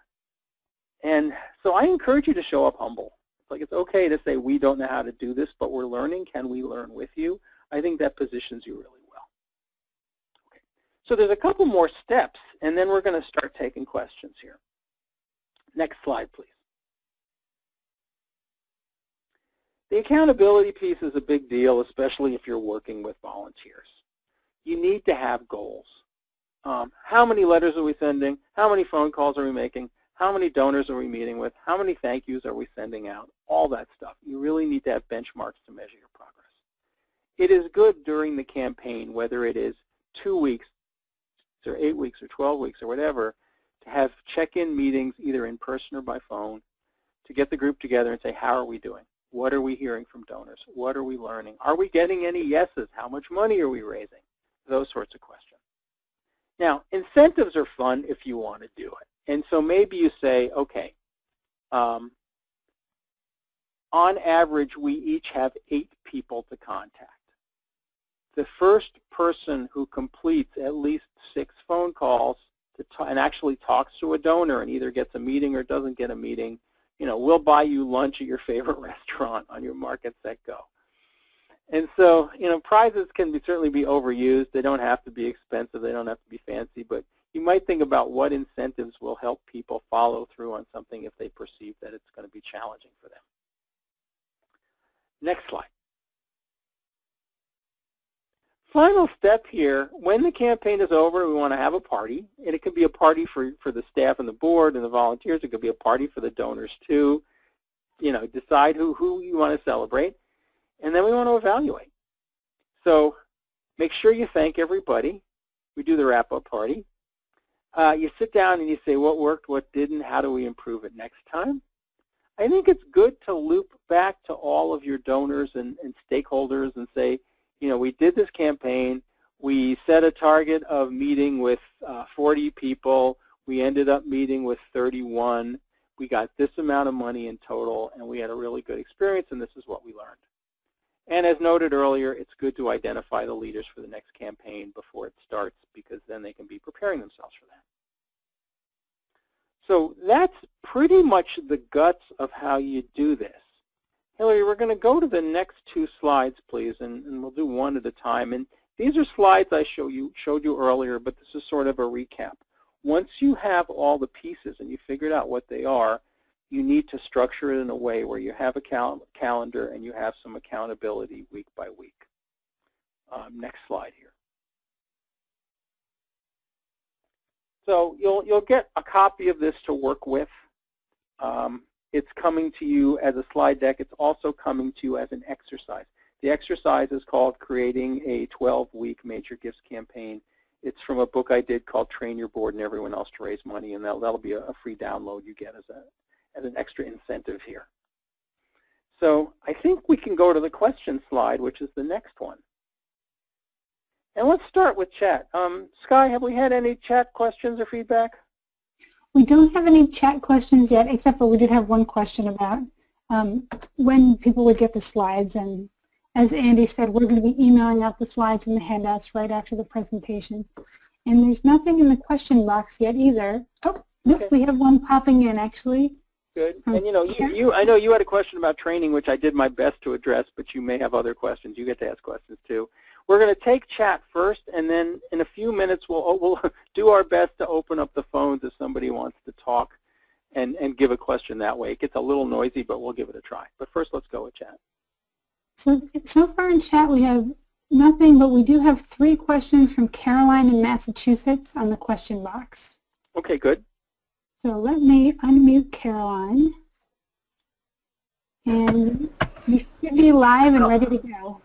And so I encourage you to show up humble. It's like it's okay to say, we don't know how to do this, but we're learning. Can we learn with you? I think that positions you really well. Okay. So there's a couple more steps, and then we're going to start taking questions here. Next slide, please. The accountability piece is a big deal, especially if you're working with volunteers you need to have goals. Um, how many letters are we sending? How many phone calls are we making? How many donors are we meeting with? How many thank yous are we sending out? All that stuff. You really need to have benchmarks to measure your progress. It is good during the campaign, whether it is two weeks or eight weeks or 12 weeks or whatever, to have check-in meetings either in person or by phone to get the group together and say, how are we doing? What are we hearing from donors? What are we learning? Are we getting any yeses? How much money are we raising? Those sorts of questions. Now, incentives are fun if you want to do it. And so maybe you say, okay, um, on average, we each have eight people to contact. The first person who completes at least six phone calls and actually talks to a donor and either gets a meeting or doesn't get a meeting, you know, we'll buy you lunch at your favorite restaurant on your Market Set Go. And so, you know, prizes can be, certainly be overused. They don't have to be expensive. They don't have to be fancy. But you might think about what incentives will help people follow through on something if they perceive that it's going to be challenging for them. Next slide. Final step here, when the campaign is over, we want to have a party. And it could be a party for, for the staff and the board and the volunteers. It could be a party for the donors too. you know, decide who, who you want to celebrate, and then we want to evaluate. So make sure you thank everybody. We do the wrap-up party. Uh, you sit down and you say what worked, what didn't, how do we improve it next time? I think it's good to loop back to all of your donors and, and stakeholders and say, you know, we did this campaign. We set a target of meeting with uh, 40 people. We ended up meeting with 31. We got this amount of money in total, and we had a really good experience, and this is what we learned. And as noted earlier, it's good to identify the leaders for the next campaign before it starts because then they can be preparing themselves for that. So that's pretty much the guts of how you do this. Hillary, we're going to go to the next two slides, please, and, and we'll do one at a time. And these are slides I show you, showed you earlier, but this is sort of a recap. Once you have all the pieces and you figured out what they are, you need to structure it in a way where you have a cal calendar and you have some accountability week by week. Um, next slide here. So you'll, you'll get a copy of this to work with. Um, it's coming to you as a slide deck. It's also coming to you as an exercise. The exercise is called Creating a 12-Week Major Gifts Campaign. It's from a book I did called Train Your Board and Everyone Else to Raise Money, and that'll, that'll be a, a free download you get as, a, as an extra incentive here. So I think we can go to the question slide, which is the next one. And let's start with chat. Um, Sky, have we had any chat questions or feedback? We don't have any chat questions yet, except for we did have one question about um, when people would get the slides. And as Andy said, we're going to be emailing out the slides and the handouts right after the presentation. And there's nothing in the question box yet either. Oh, okay. we have one popping in actually. Good. Hmm. And you know, you, you, I know you had a question about training, which I did my best to address, but you may have other questions. You get to ask questions too. We're going to take chat first, and then in a few minutes we'll, oh, we'll do our best to open up the phones if somebody wants to talk and, and give a question that way. It gets a little noisy, but we'll give it a try. But first, let's go with chat. So, so far in chat we have nothing, but we do have three questions from Caroline in Massachusetts on the question box. Okay, good. So let me unmute Caroline. And you should be live and ready to go.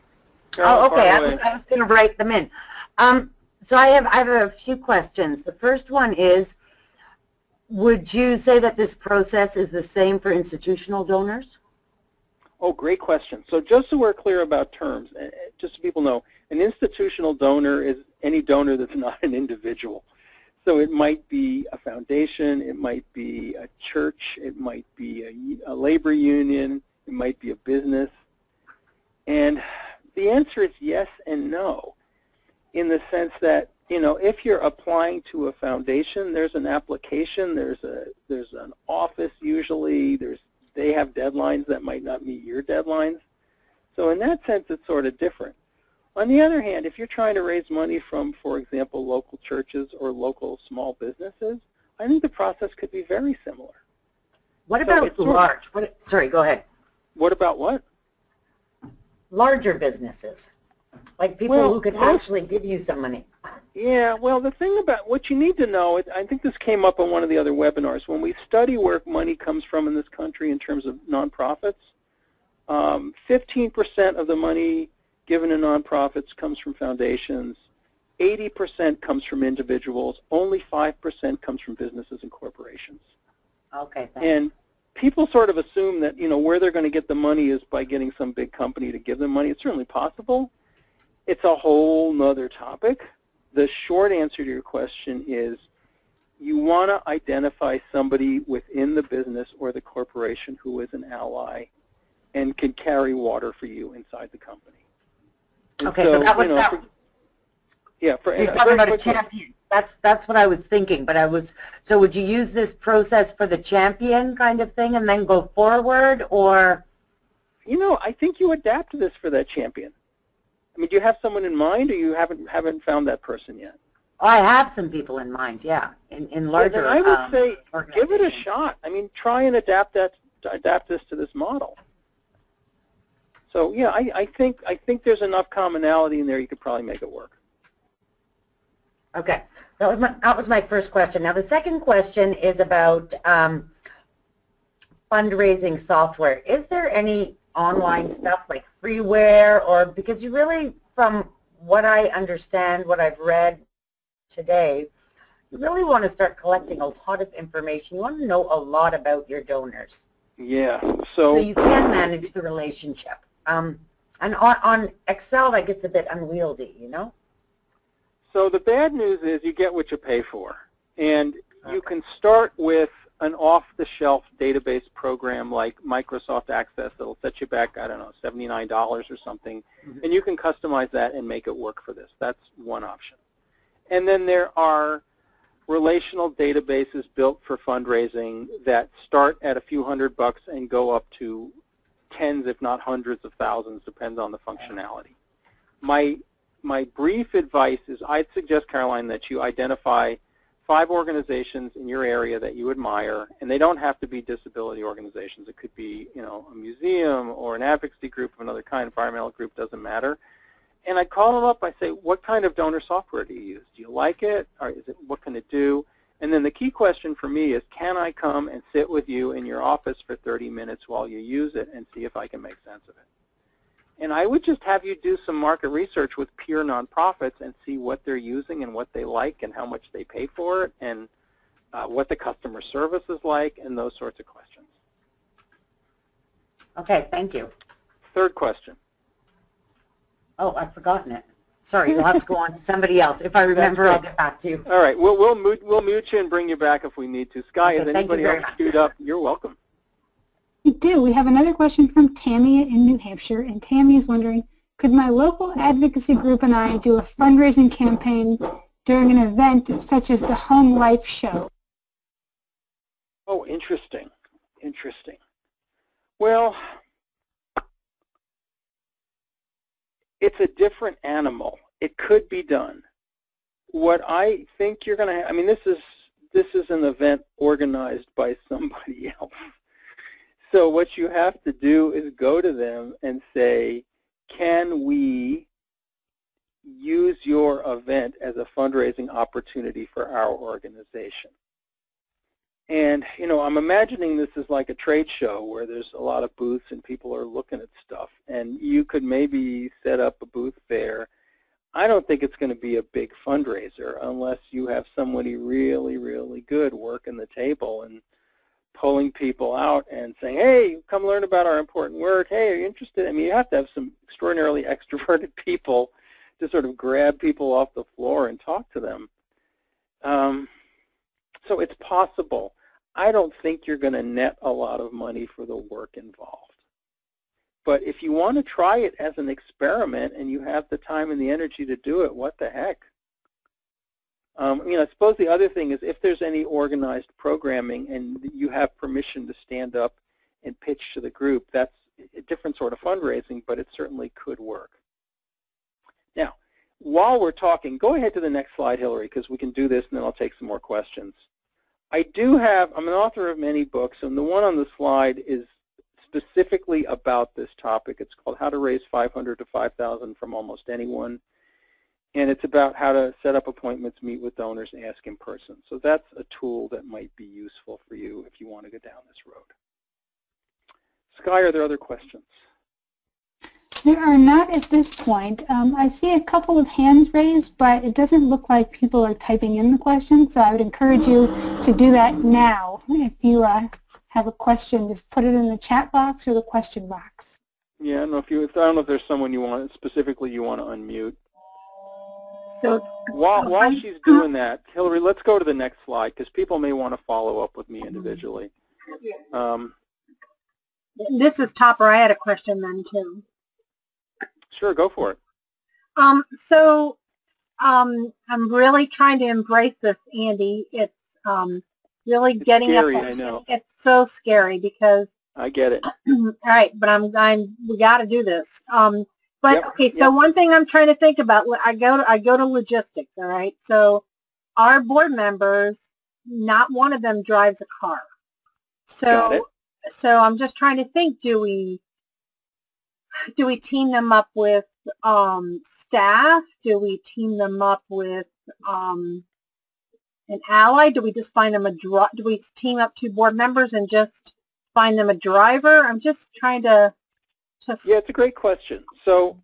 Oh, okay. I was, I was going to write them in. Um, so I have I have a few questions. The first one is, would you say that this process is the same for institutional donors? Oh, great question. So just so we're clear about terms, eh, eh, just so people know, an institutional donor is any donor that's not an individual. So it might be a foundation, it might be a church, it might be a, a labor union, it might be a business. And the answer is yes and no in the sense that, you know, if you're applying to a foundation, there's an application, there's a there's an office usually, there's they have deadlines that might not meet your deadlines. So in that sense, it's sort of different. On the other hand, if you're trying to raise money from, for example, local churches or local small businesses, I think the process could be very similar. What about so large? What, sorry, go ahead. What about what? larger businesses, like people well, who could actually give you some money. Yeah, well, the thing about what you need to know, is I think this came up on one of the other webinars, when we study where money comes from in this country in terms of nonprofits, 15% um, of the money given to nonprofits comes from foundations, 80% comes from individuals, only 5% comes from businesses and corporations. Okay, thanks. And people sort of assume that you know where they're going to get the money is by getting some big company to give them money. It's certainly possible. It's a whole nother topic. The short answer to your question is you want to identify somebody within the business or the corporation who is an ally and can carry water for you inside the company. And okay, so, so that was you know, that. For, yeah, for, you're talking about a champion. That's that's what I was thinking. But I was so would you use this process for the champion kind of thing and then go forward, or? You know, I think you adapt this for that champion. I mean, do you have someone in mind, or you haven't haven't found that person yet? Oh, I have some people in mind. Yeah, in in larger. Well, I would um, say give it a shot. I mean, try and adapt that adapt this to this model. So yeah, I, I think I think there's enough commonality in there. You could probably make it work. Okay, that was my, that was my first question. Now the second question is about um, fundraising software, is there any online stuff like freeware or because you really, from what I understand, what I've read today, you really want to start collecting a lot of information. You want to know a lot about your donors. Yeah, So so, you can manage the relationship. Um, and on, on Excel, that gets a bit unwieldy, you know? so the bad news is you get what you pay for. And you can start with an off-the-shelf database program like Microsoft Access that'll set you back, I don't know, $79 or something, Mhm. and you can customize that and make it work for this. That's one option. And then there are relational databases built for fundraising that start at a few hundred bucks and go up to tens, if not hundreds of thousands, depends on the functionality. My, my brief advice is I'd suggest, Caroline, that you identify five organizations in your area that you admire, and they don't have to be disability organizations. It could be, you know, a museum or an advocacy group of another kind, environmental group, doesn't matter. And I call them up, I say, what kind of donor software do you use? Do you like it? Or is it, what can it do? And then the key question for me is, can I come and sit with you in your office for 30 minutes while you use it and see if I can make sense of it? And I would just have you do some market research with peer nonprofits and see what they're using and what they like and how much they pay for it and uh, what the customer service is like and those sorts of questions. Okay, thank you. Third question. Oh, I've forgotten it. Sorry, you'll have to go on to somebody else. If I remember, I'll get back to you. All right, we'll, we'll, mute, we'll mute you and bring you back if we need to. Sky, Okay, is anybody else much. queued up? You're welcome. We do. We have another question from Tammy in New Hampshire, and Tammy is wondering, could my local advocacy group and I do a fundraising campaign during an event such as the Home Life Show? Oh, interesting. Interesting. Well, it's a different animal. It could be done. What I think you're going to I mean, this is, this is an event organized by somebody else. So what you have to do is go to them and say, can we use your event as a fundraising opportunity for our organization? And, you know, I'm imagining this is like a trade show where there's a lot of booths and people are looking at stuff. And you could maybe set up a booth there. I don't think it's going to be a big fundraiser unless you have somebody really, really good working the table and pulling people out and saying, hey, come learn about our important work. Hey, are you interested? I mean, you have to have some extraordinarily extroverted people to sort of grab people off the floor and talk to them. Um, so it's possible. I don't think you're going to net a lot of money for the work involved. But if you want to try it as an experiment and you have the time and the energy to do it, what the heck? Um, you know, I suppose the other thing is if there's any organized programming and you have permission to stand up and pitch to the group, that's a different sort of fundraising, but it certainly could work. Now, while we're talking, go ahead to the next slide, Hillary, because we can do this and then I'll take some more questions. I do have, I'm an author of many books, and the one on the slide is specifically about this topic. It's called How to Raise 500 to 5,000 from Almost Anyone. And it's about how to set up appointments, meet with donors, and ask in person. So that's a tool that might be useful for you if you want to go down this road. Sky, are there other questions? There are not at this point. Um, I see a couple of hands raised, but it doesn't look like people are typing in the questions, so I would encourage you to do that now. If you uh, have a question, just put it in the chat box or the question box. Yeah, I don't know if you, I don't know if there's someone you want, specifically you want to unmute. So While, while she's doing that, Hillary, let's go to the next slide because people may want to follow up with me individually. Um, This is Topper. I had a question then too. Sure, go for it. Um, so um, I'm really trying to embrace this, Andy. It's um, really It's getting scary, up. I know. It's so scary because I get it. all right, but I'm I'm we got to do this. Um, but Yep, okay, so one thing I'm trying to think about, I go to, I go to logistics. All right, so our board members, not one of them drives a car. So so I'm just trying to think, do we do we team them up with um, staff? Do we team them up with um, an ally? Do we just find them a? Do we team up two board members and just find them a driver? I'm just trying to. Just... Yeah, it's a great question. So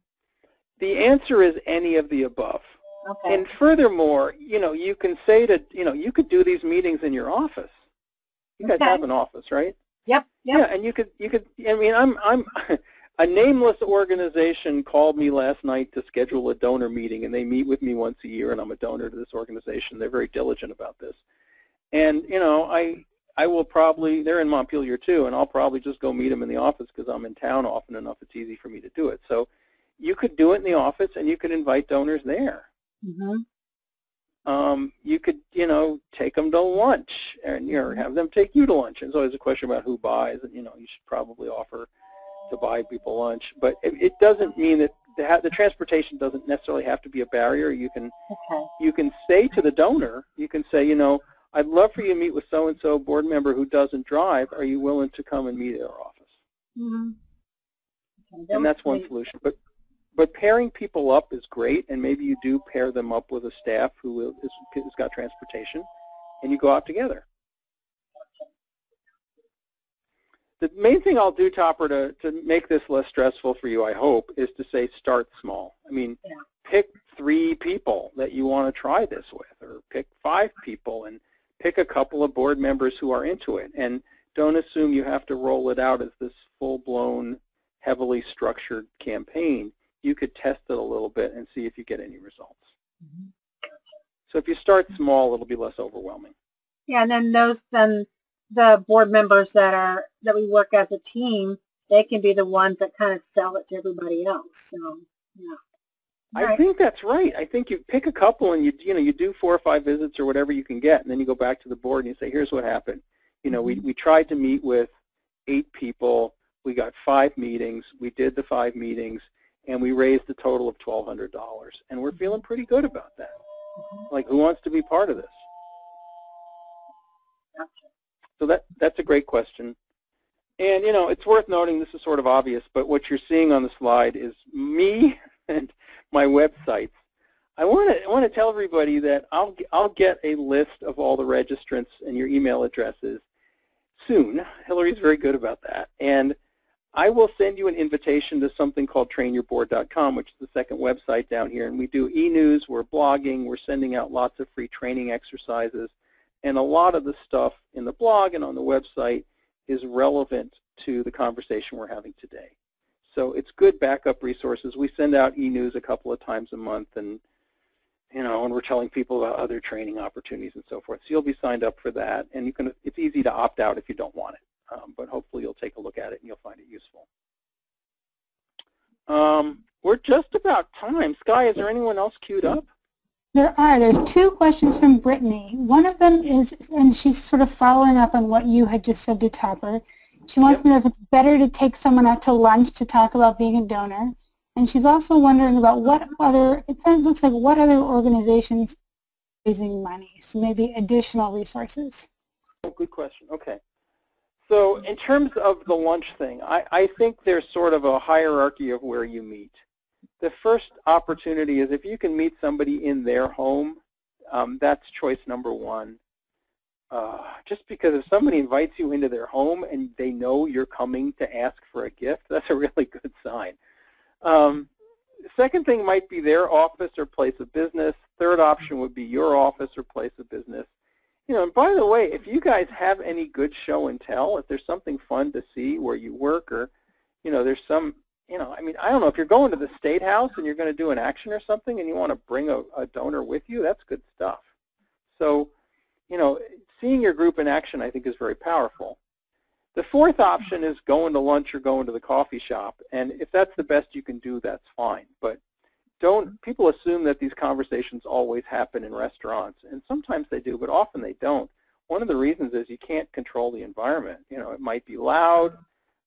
the answer is any of the above. Okay. And furthermore, you know, you can say to, you know, you could do these meetings in your office. You guys have an office, right? Yep. yep. Yeah, and you could, you could. I mean, I'm, I'm. a nameless organization called me last night to schedule a donor meeting, and they meet with me once a year, and I'm a donor to this organization. They're very diligent about this. And, you know, I, I will probably, they're in Montpelier too, and I'll probably just go meet them in the office because I'm in town often enough. It's easy for me to do it. So you could do it in the office, and you could invite donors there. Mm -hmm. um, you could, you know, take them to lunch, and you know, mm-hmm. have them take you to lunch. It's always a question about who buys, and you know, you should probably offer to buy people lunch. But it, it doesn't mean that the, the, transportation doesn't necessarily have to be a barrier. You can okay. you can say to the donor, you can say, you know, I'd love for you to meet with so-and-so board member who doesn't drive. Are you willing to come and meet at our office? Mm -hmm. okay, and that's one solution. But but pairing people up is great, and maybe you do pair them up with a staff who is, has got transportation, and you go out together. The main thing I'll do, Topper, to, to make this less stressful for you, I hope, is to say start small. I mean, yeah. pick three people that you want to try this with, or pick five people, and pick a couple of board members who are into it. And don't assume you have to roll it out as this full-blown, heavily structured campaign. You could test it a little bit and see if you get any results. Mm -hmm. So if you start small, it'll be less overwhelming. Yeah, and then those then the board members that are that we work as a team, they can be the ones that kind of sell it to everybody else. So, yeah. I right. think that's right. I think you pick a couple and you you know you do four or five visits or whatever you can get, and then you go back to the board and you say, here's what happened. You know, we mm-hmm. we tried to meet with eight people. We got five meetings. We did the five meetings, and we raised a total of twelve hundred dollars, and we're feeling pretty good about that. Mm -hmm. Like, who wants to be part of this? Gotcha. So that, that's a great question. And, you know, it's worth noting, this is sort of obvious, but what you're seeing on the slide is me and my websites. I want to want to tell everybody that I'll I'll get a list of all the registrants and your email addresses soon. Hillary's very good about that, and I will send you an invitation to something called trainyourboard.com, which is the second website down here. And we do e-news, we're blogging, we're sending out lots of free training exercises. And a lot of the stuff in the blog and on the website is relevant to the conversation we're having today. So it's good backup resources. We send out e-news a couple of times a month and you know, and we're telling people about other training opportunities and so forth. So you'll be signed up for that, and you can. It's easy to opt out if you don't want it, um, but hopefully you'll take a look at it and you'll find it useful. Um, we're just about time. Sky, is there anyone else queued up? There are. There's two questions from Brittany. One of them is, and she's sort of following up on what you had just said to Topper. She wants yep. to know if it's better to take someone out to lunch to talk about being a donor. And she's also wondering about what other, it looks like what other organizations raising money, so maybe additional resources. Oh, good question. Okay. So in terms of the lunch thing, I, I think there's sort of a hierarchy of where you meet the first opportunity is if you can meet somebody in their home, um, that's choice number one. Uh, just because if somebody invites you into their home and they know you're coming to ask for a gift, that's a really good sign. Um, second thing might be their office or place of business. Third option would be your office or place of business. You know, and by the way, if you guys have any good show and tell, if there's something fun to see where you work or, you know, there's some you know, I mean, I don't know, if you're going to the State House and you're going to do an action or something and you want to bring a, a donor with you, that's good stuff. So, you know, seeing your group in action, I think, is very powerful. The fourth option is going to lunch or going to the coffee shop. And if that's the best you can do, that's fine. But don't, people assume that these conversations always happen in restaurants. And sometimes they do, but often they don't. One of the reasons is you can't control the environment. You know, it might be loud.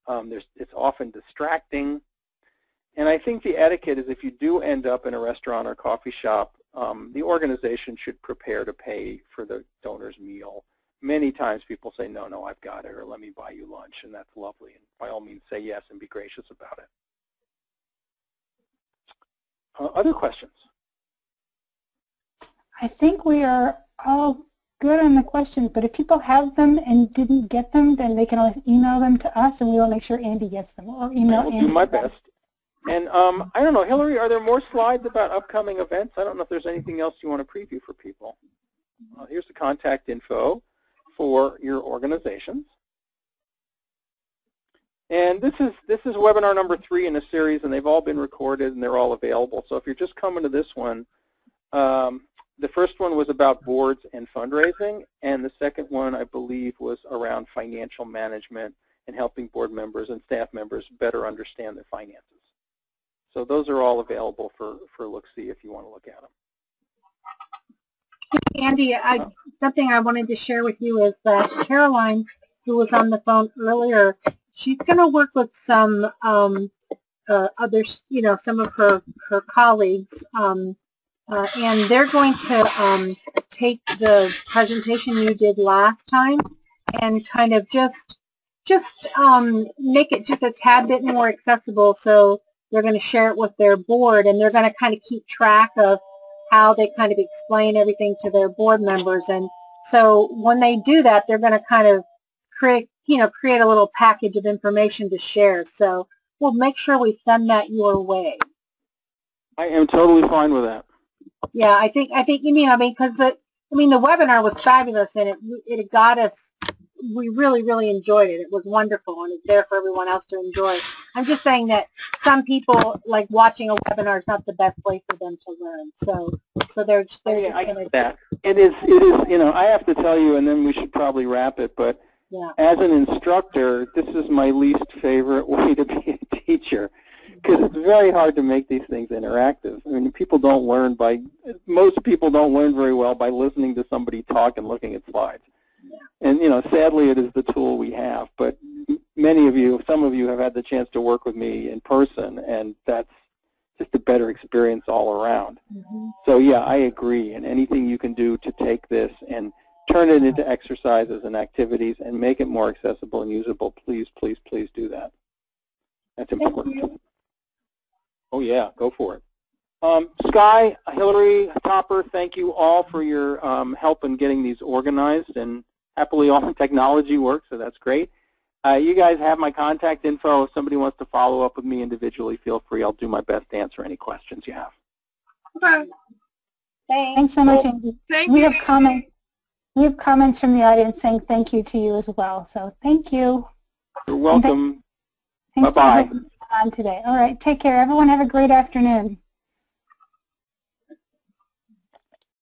Um, there's, it's often distracting. And I think the etiquette is if you do end up in a restaurant or coffee shop, um, the organization should prepare to pay for the donor's meal. Many times people say, no, no, I've got it, or let me buy you lunch, and that's lovely. And by all means, say yes and be gracious about it. Uh, other questions? I think we are all good on the questions, but if people have them and didn't get them, then they can always email them to us, and we will make sure Andy gets them, or email Andy. do my best. And um, I don't know, Hillary, are there more slides about upcoming events? I don't know if there's anything else you want to preview for people. Uh, here's the contact info for your organizations. And this is this is webinar number three in a series, and they've all been recorded and they're all available. So if you're just coming to this one, um, the first one was about boards and fundraising, and the second one, I believe, was around financial management and helping board members and staff members better understand their finances. So those are all available for, for look-see if you want to look at them. Andy, I, something I wanted to share with you is that Caroline, who was on the phone earlier, she's going to work with some um, uh, you know, some of her, her colleagues, um, uh, and they're going to um, take the presentation you did last time and kind of just just um, make it just a tad bit more accessible so they're going to share it with their board and they're going to kind of keep track of how they kind of explain everything to their board members. And so when they do that, they're going to kind of create, you know, create a little package of information to share. So we'll make sure we send that your way. I am totally fine with that. Yeah, I think I think you mean I mean because the I mean the webinar was fabulous and it it got us. We really really enjoyed it. It was wonderful and it's there for everyone else to enjoy. I'm just saying that some people like watching a webinar is not the best way for them to learn. So so they're just they're Yeah, just I gonna, that. It is, it is, you know, I have to tell you, and then we should probably wrap it, but yeah. as an instructor, this is my least favorite way to be a teacher because it's very hard to make these things interactive. I mean, people don't learn by, most people don't learn very well by listening to somebody talk and looking at slides. And, you know, sadly it is the tool we have, but many of you, some of you have had the chance to work with me in person, and that's just a better experience all around. Mhm. So yeah, I agree. And anything you can do to take this and turn it into exercises and activities and make it more accessible and usable, please, please, please do that. That's important. Oh yeah, go for it. Um, Sky, Hillary, Topper, thank you all for your um, help in getting these organized and happily all the technology works, so that's great. Uh, you guys have my contact info. If somebody wants to follow up with me individually, feel free. I'll do my best to answer any questions you have. Okay. Thanks. Thanks so much, Andy. Thank We you. have comments. We have comments from the audience saying thank you to you as well. So thank you. You're welcome. Thanks for Bye-bye. having me on today. All right, take care. Everyone have a great afternoon.